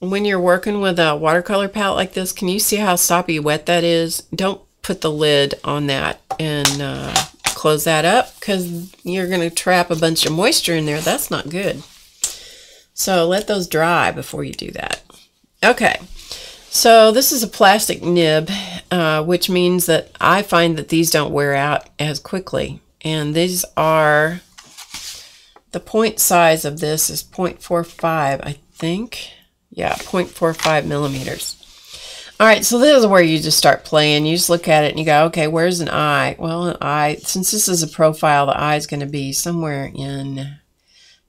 when you're working with a watercolor palette like this, can you see how soppy wet that is? Don't put the lid on that and uh, close that up because you're going to trap a bunch of moisture in there. That's not good. So let those dry before you do that. Okay, so this is a plastic nib, uh, which means that I find that these don't wear out as quickly. And these are, the point size of this is 0.45, I think. Yeah, 0.45 millimeters. All right, so this is where you just start playing. You just look at it and you go, okay, where's an eye? Well, an eye, since this is a profile, the eye is going to be somewhere in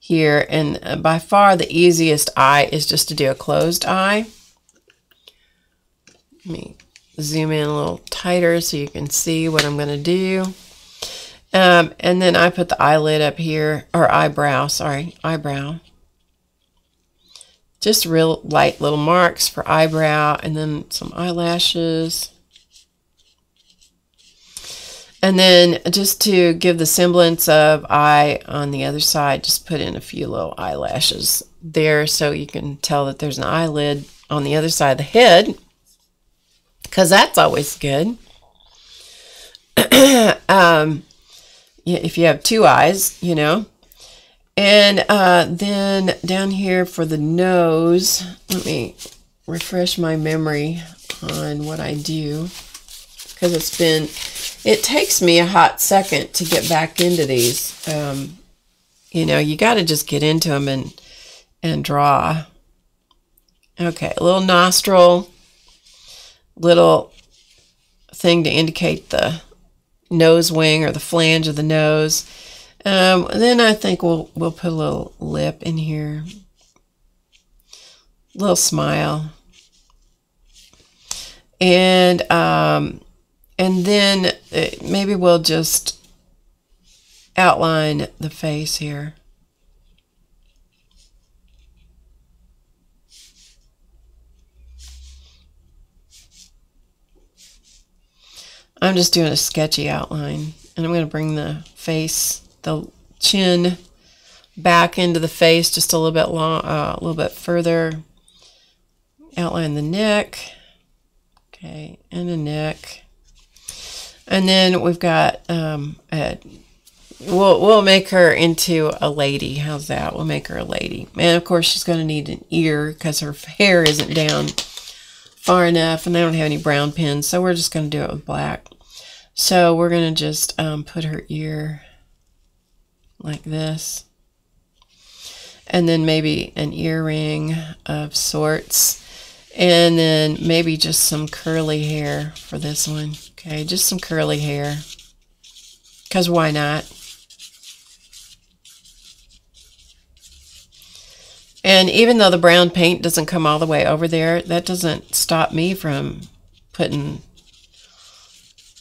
here. And uh, by far the easiest eye is just to do a closed eye. Let me zoom in a little tighter so you can see what I'm going to do. Um, and then I put the eyelid up here, or eyebrow, sorry, eyebrow. Just real light little marks for eyebrow and then some eyelashes. And then just to give the semblance of eye on the other side, just put in a few little eyelashes there so you can tell that there's an eyelid on the other side of the head because that's always good. um, if you have two eyes, you know, and uh, then down here for the nose, let me refresh my memory on what I do. Because it's been, it takes me a hot second to get back into these. Um, you know, you got to just get into them and, and draw. Okay, a little nostril, little thing to indicate the nose wing or the flange of the nose. Um, then I think we'll we'll put a little lip in here, little smile, and um, and then uh, maybe we'll just outline the face here. I'm just doing a sketchy outline, and I'm going to bring the face the chin back into the face just a little bit long, uh, a little bit further. Outline the neck. Okay, and the neck. And then we've got um, a, we'll we'll make her into a lady. How's that? We'll make her a lady. And of course, she's going to need an ear because her hair isn't down far enough, and I don't have any brown pins, so we're just going to do it with black. So we're going to just um, put her ear like this. And then maybe an earring of sorts. And then maybe just some curly hair for this one. Okay, just some curly hair. Because why not? And even though the brown paint doesn't come all the way over there, that doesn't stop me from putting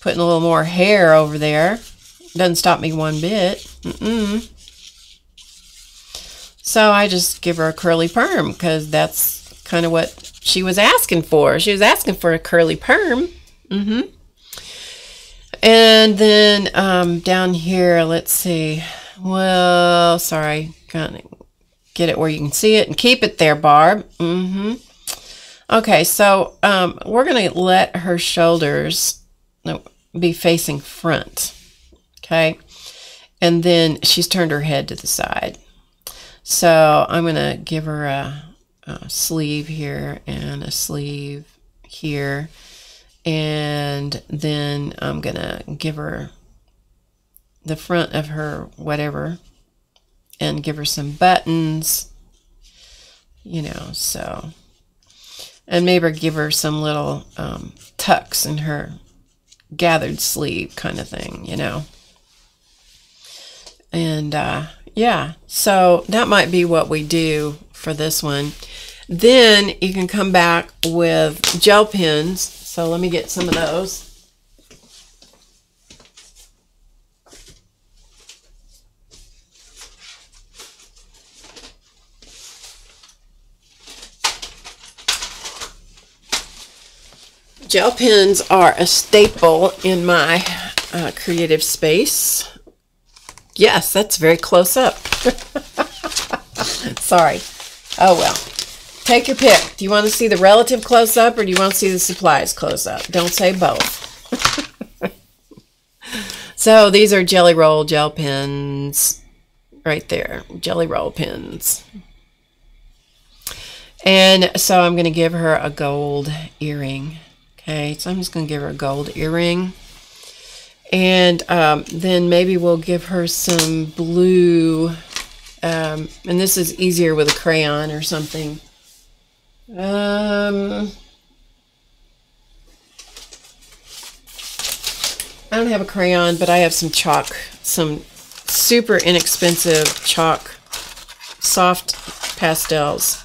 putting a little more hair over there. Doesn't stop me one bit. Mm-mm. So I just give her a curly perm because that's kind of what she was asking for. She was asking for a curly perm. Mm-hmm. And then um, down here, let's see. Well, sorry. Kind of get it where you can see it and keep it there, Barb. Mm-hmm. Okay, so um, we're going to let her shoulders be facing front. Okay. And then she's turned her head to the side. So I'm going to give her a, a, sleeve here and a sleeve here. And then I'm to give her the front of her whatever and give her some buttons, you know, so. And maybe give her some little um, tucks in her gathered sleeve kind of thing, you know. And uh, yeah, so that might be what we do for this one. Then you can come back with gel pens. So let me get some of those. Gel pens are a staple in my uh, creative space. Yes, that's very close up. Sorry. Oh, well. Take your pick. Do you want to see the relative close up or do you want to see the supplies close up? Don't say both. so these are Gelly Roll gel pens right there. Gelly Roll pens. And so I'm going to give her a gold earring. Okay, so I'm just going to give her a gold earring. And um, then maybe we'll give her some blue. Um, and this is easier with a crayon or something. Um, I don't have a crayon, but I have some chalk, some super inexpensive chalk, soft pastels.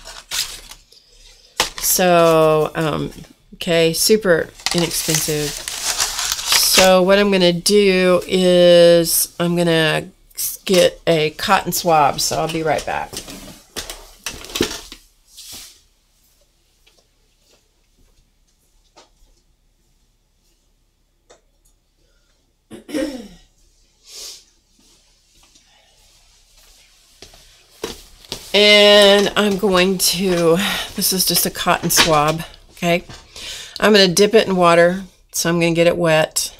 So, um, okay, super inexpensive. So what I'm going to do is I'm going to get a cotton swab. So I'll be right back. And I'm going to, this is just a cotton swab, okay? I'm going to dip it in water, so I'm going to get it wet.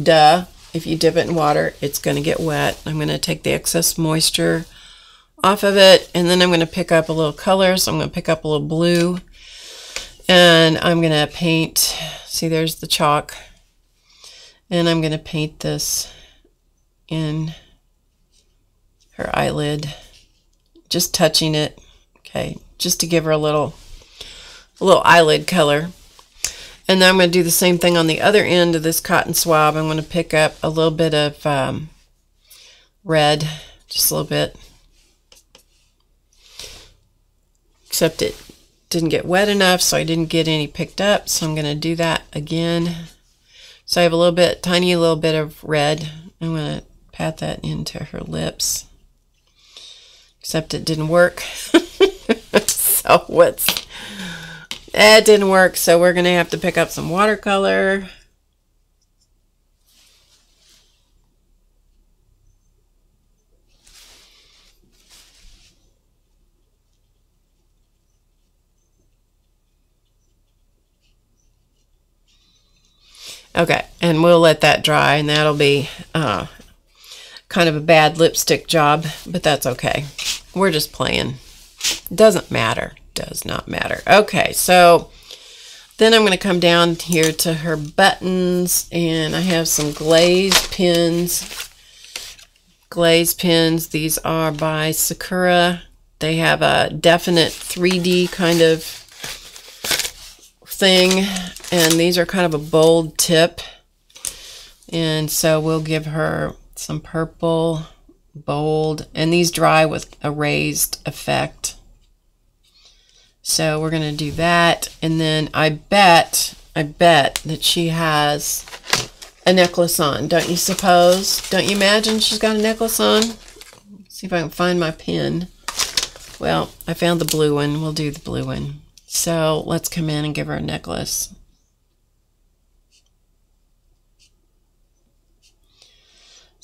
Duh, if you dip it in water, it's going to get wet. I'm going to take the excess moisture off of it, and then I'm going to pick up a little color, so I'm going to pick up a little blue, and I'm going to paint, see there's the chalk, and I'm going to paint this in her eyelid just touching it, okay, just to give her a little, a little eyelid color. And then I'm going to do the same thing on the other end of this cotton swab. I'm going to pick up a little bit of um, red, just a little bit. Except it didn't get wet enough, so I didn't get any picked up. So I'm going to do that again. So I have a little bit, tiny little bit of red. I'm going to pat that into her lips except it didn't work. so what's it didn't work, so we're gonna have to pick up some watercolor. Okay, and we'll let that dry, and that'll be uh, kind of a bad lipstick job, but that's okay. We're just playing. Doesn't matter. Does not matter. Okay, so then I'm going to come down here to her buttons, and I have some glaze pins. Glaze pins. These are by Sakura. They have a definite 3D kind of thing, and these are kind of a bold tip. And so we'll give her some purple, bold, and these dry with a raised effect. So we're going to do that. And then I bet, I bet that she has a necklace on, don't you suppose? Don't you imagine she's got a necklace on? see if I can find my pin. Well, I found the blue one. We'll do the blue one. So let's come in and give her a necklace.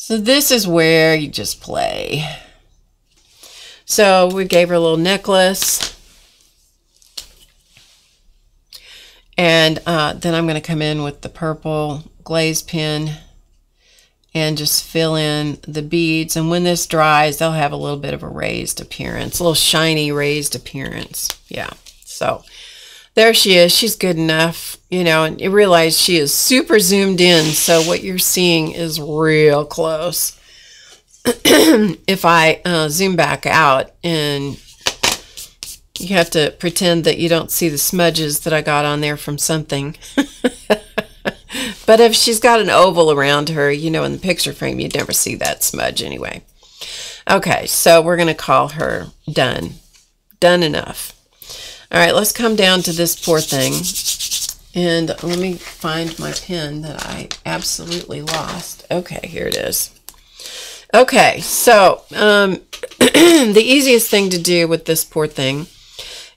So this is where you just play. So we gave her a little necklace. And uh, then I'm going to come in with the purple glaze pen and just fill in the beads. And when this dries, they'll have a little bit of a raised appearance, a little shiny raised appearance. Yeah. So there she is. She's good enough, you know, and you realize she is super zoomed in. So what you're seeing is real close. if I uh, zoom back out and you have to pretend that you don't see the smudges that I got on there from something. but if she's got an oval around her, you know, in the picture frame, you'd never see that smudge anyway. Okay, so we're going to call her done. Done enough. All right, let's come down to this poor thing. And let me find my pen that I absolutely lost. Okay, here it is. Okay, so um, the easiest thing to do with this poor thing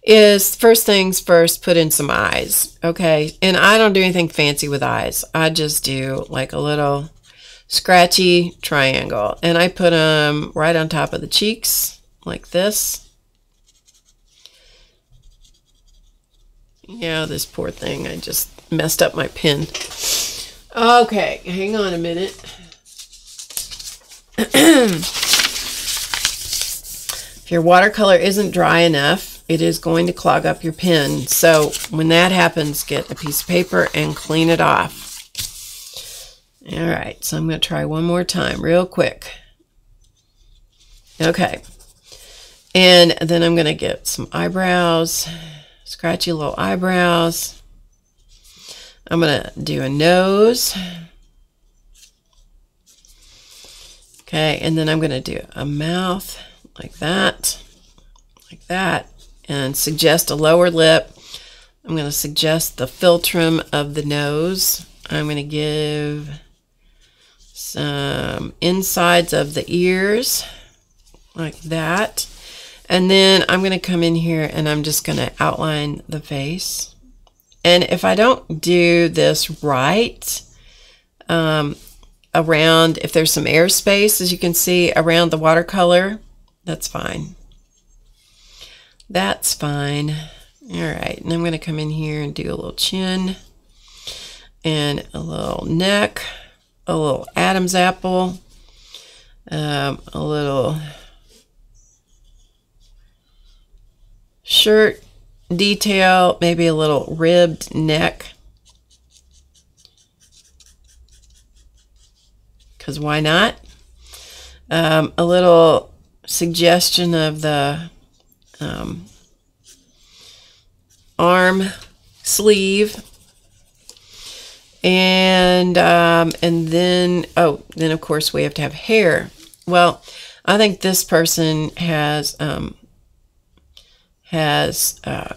is first things first, put in some eyes. Okay. And I don't do anything fancy with eyes. I just do like a little scratchy triangle. And I put them right on top of the cheeks like this. Yeah, this poor thing. I just messed up my pen. Okay, hang on a minute. if your watercolor isn't dry enough, it is going to clog up your pen. So when that happens, get a piece of paper and clean it off. All right, so I'm going to try one more time real quick. Okay. And then I'm going to get some eyebrows, scratchy little eyebrows. I'm going to do a nose. Okay, and then I'm going to do a mouth like that, like that, and suggest a lower lip. I'm going to suggest the philtrum of the nose. I'm going to give some insides of the ears like that. And then I'm going to come in here and I'm just going to outline the face. And if I don't do this right, um, around, if there's some airspace, as you can see, around the watercolor, that's fine. That's fine. All right, and I'm going to come in here and do a little chin and a little neck, a little Adam's apple, um, a little shirt detail, maybe a little ribbed neck. Because why not? Um, a little suggestion of the um, arm sleeve. And um, and then oh then of course we have to have hair. Well, I think this person has um, has uh,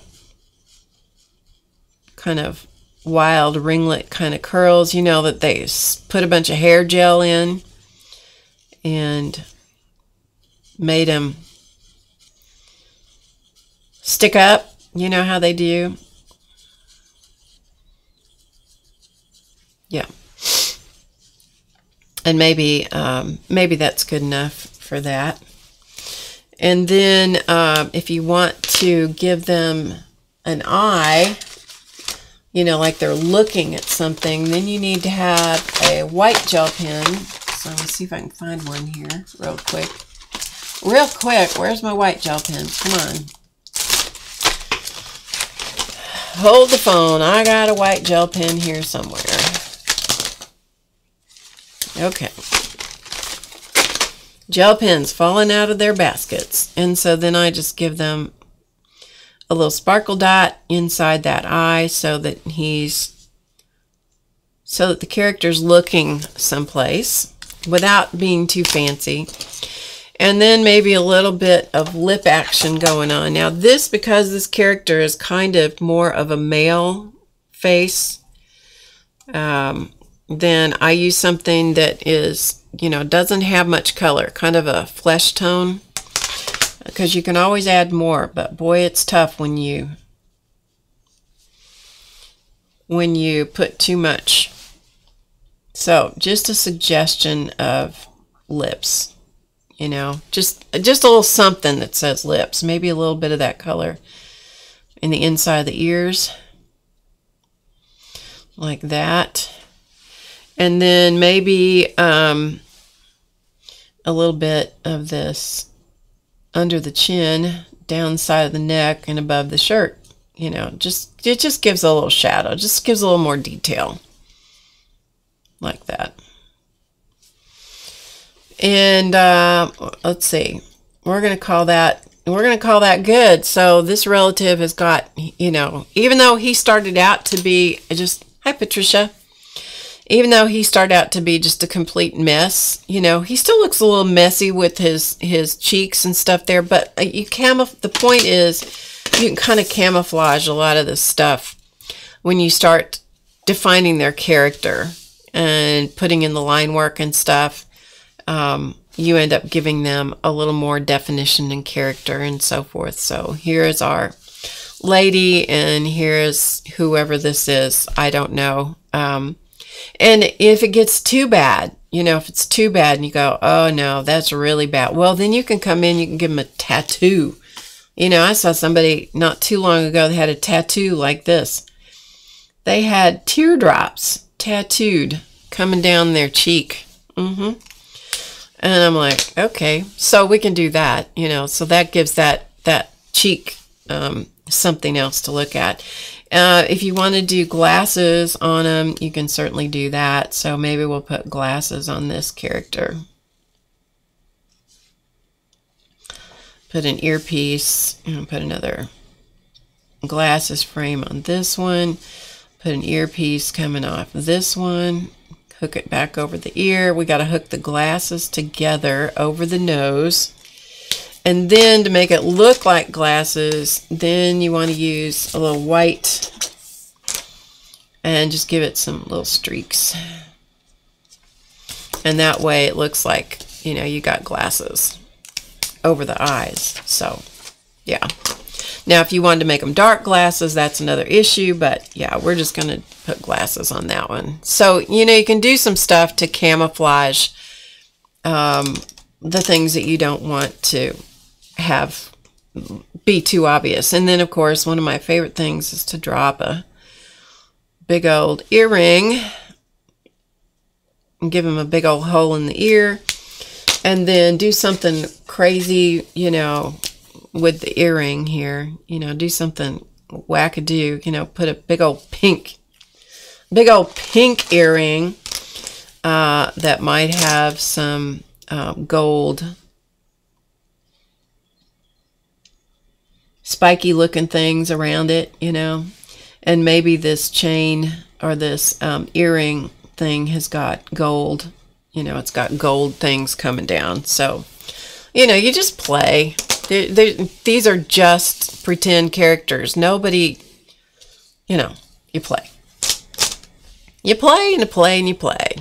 kind of wild ringlet kind of curls, you know, that they put a bunch of hair gel in and made them stick up. You know how they do? Yeah. And maybe, um, maybe that's good enough for that. And then um, if you want to give them an eye, you know, like they're looking at something, then you need to have a white gel pen. So let me see if I can find one here real quick. Real quick, where's my white gel pen? Come on. Hold the phone. I got a white gel pen here somewhere. Okay gel pens falling out of their baskets. And so then I just give them a little sparkle dot inside that eye so that he's so that the character's looking someplace without being too fancy. And then maybe a little bit of lip action going on. Now this, because this character is kind of more of a male face, um, then I use something that is you know, doesn't have much color, kind of a flesh tone, because you can always add more, but boy, it's tough when you when you put too much. So, just a suggestion of lips, you know, just just a little something that says lips, maybe a little bit of that color in the inside of the ears, like that. And then maybe um, a little bit of this under the chin, down side of the neck, and above the shirt. You know, just it just gives a little shadow, just gives a little more detail. Like that. And uh, let's see, we're going to call that we're going to call that good. So this relative has got, you know, even though he started out to be just, hi, Patricia even though he started out to be just a complete mess, you know, he still looks a little messy with his his cheeks and stuff there. But uh, you camouflage. The point is, you can kind of camouflage a lot of this stuff when you start defining their character and putting in the line work and stuff. Um, you end up giving them a little more definition and character and so forth. So here is our lady, and here's whoever this is. I don't know. Um, and if it gets too bad, you know, if it's too bad and you go, oh no, that's really bad, well, then you can come in, you can give them a tattoo. You know, I saw somebody not too long ago that had a tattoo like this. They had teardrops tattooed coming down their cheek. Mm-hmm. And I'm like, okay, so we can do that, you know, so that gives that, that cheek um, something else to look at. Uh, if you want to do glasses on them, you can certainly do that. So maybe we'll put glasses on this character. Put an earpiece and put another glasses frame on this one. Put an earpiece coming off this one. Hook it back over the ear. We got to hook the glasses together over the nose. And then to make it look like glasses, then you want to use a little white and just give it some little streaks. And that way it looks like, you know, you got glasses over the eyes. So, yeah. Now, if you wanted to make them dark glasses, that's another issue. But, yeah, we're just going to put glasses on that one. So, you know, you can do some stuff to camouflage um, the things that you don't want to have be too obvious. And then, of course, one of my favorite things is to drop a big old earring and give him a big old hole in the ear and then do something crazy, you know, with the earring here, you know, do something wackadoo, you know, put a big old pink, big old pink earring uh, that might have some uh, gold spiky looking things around it, you know. And maybe this chain or this um, earring thing has got gold, you know, it's got gold things coming down. So, you know, you just play. They're, they're, these are just pretend characters. Nobody, you know, you play. You play and you play and you play.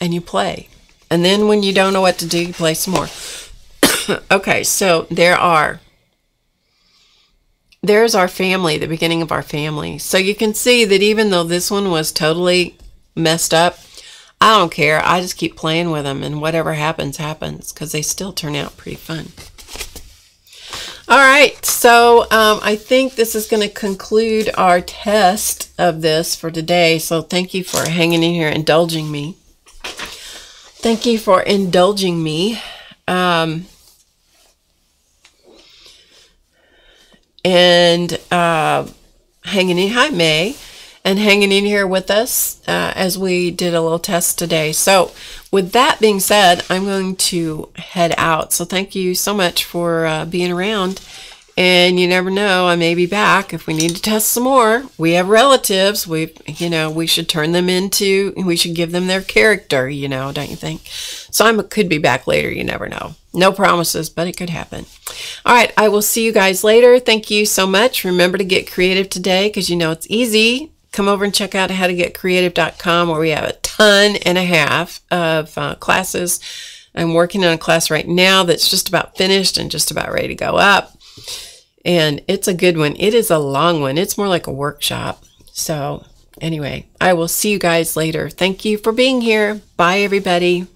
And you play. And then when you don't know what to do, you play some more. okay, so there are there's our family, the beginning of our family. So you can see that even though this one was totally messed up, I don't care. I just keep playing with them and whatever happens, happens because they still turn out pretty fun. All right, so um, I think this is going to conclude our test of this for today. So thank you for hanging in here, indulging me. Thank you for indulging me. Um, and uh, hanging in. Hi, May. And hanging in here with us uh, as we did a little test today. So, with that being said, I'm going to head out. So, thank you so much for uh, being around. And you never know, I may be back if we need to test some more. We have relatives. We, you know, we should turn them into, we should give them their character, you know, don't you think? So I could be back later. You never know. No promises, but it could happen. All right. I will see you guys later. Thank you so much. Remember to get creative today because you know it's easy. Come over and check out howtogetcreative.com where we have a ton and a half of uh, classes. I'm working on a class right now that's just about finished and just about ready to go up. And it's a good one. It is a long one. It's more like a workshop. So, anyway, I will see you guys later. Thank you for being here. Bye, everybody.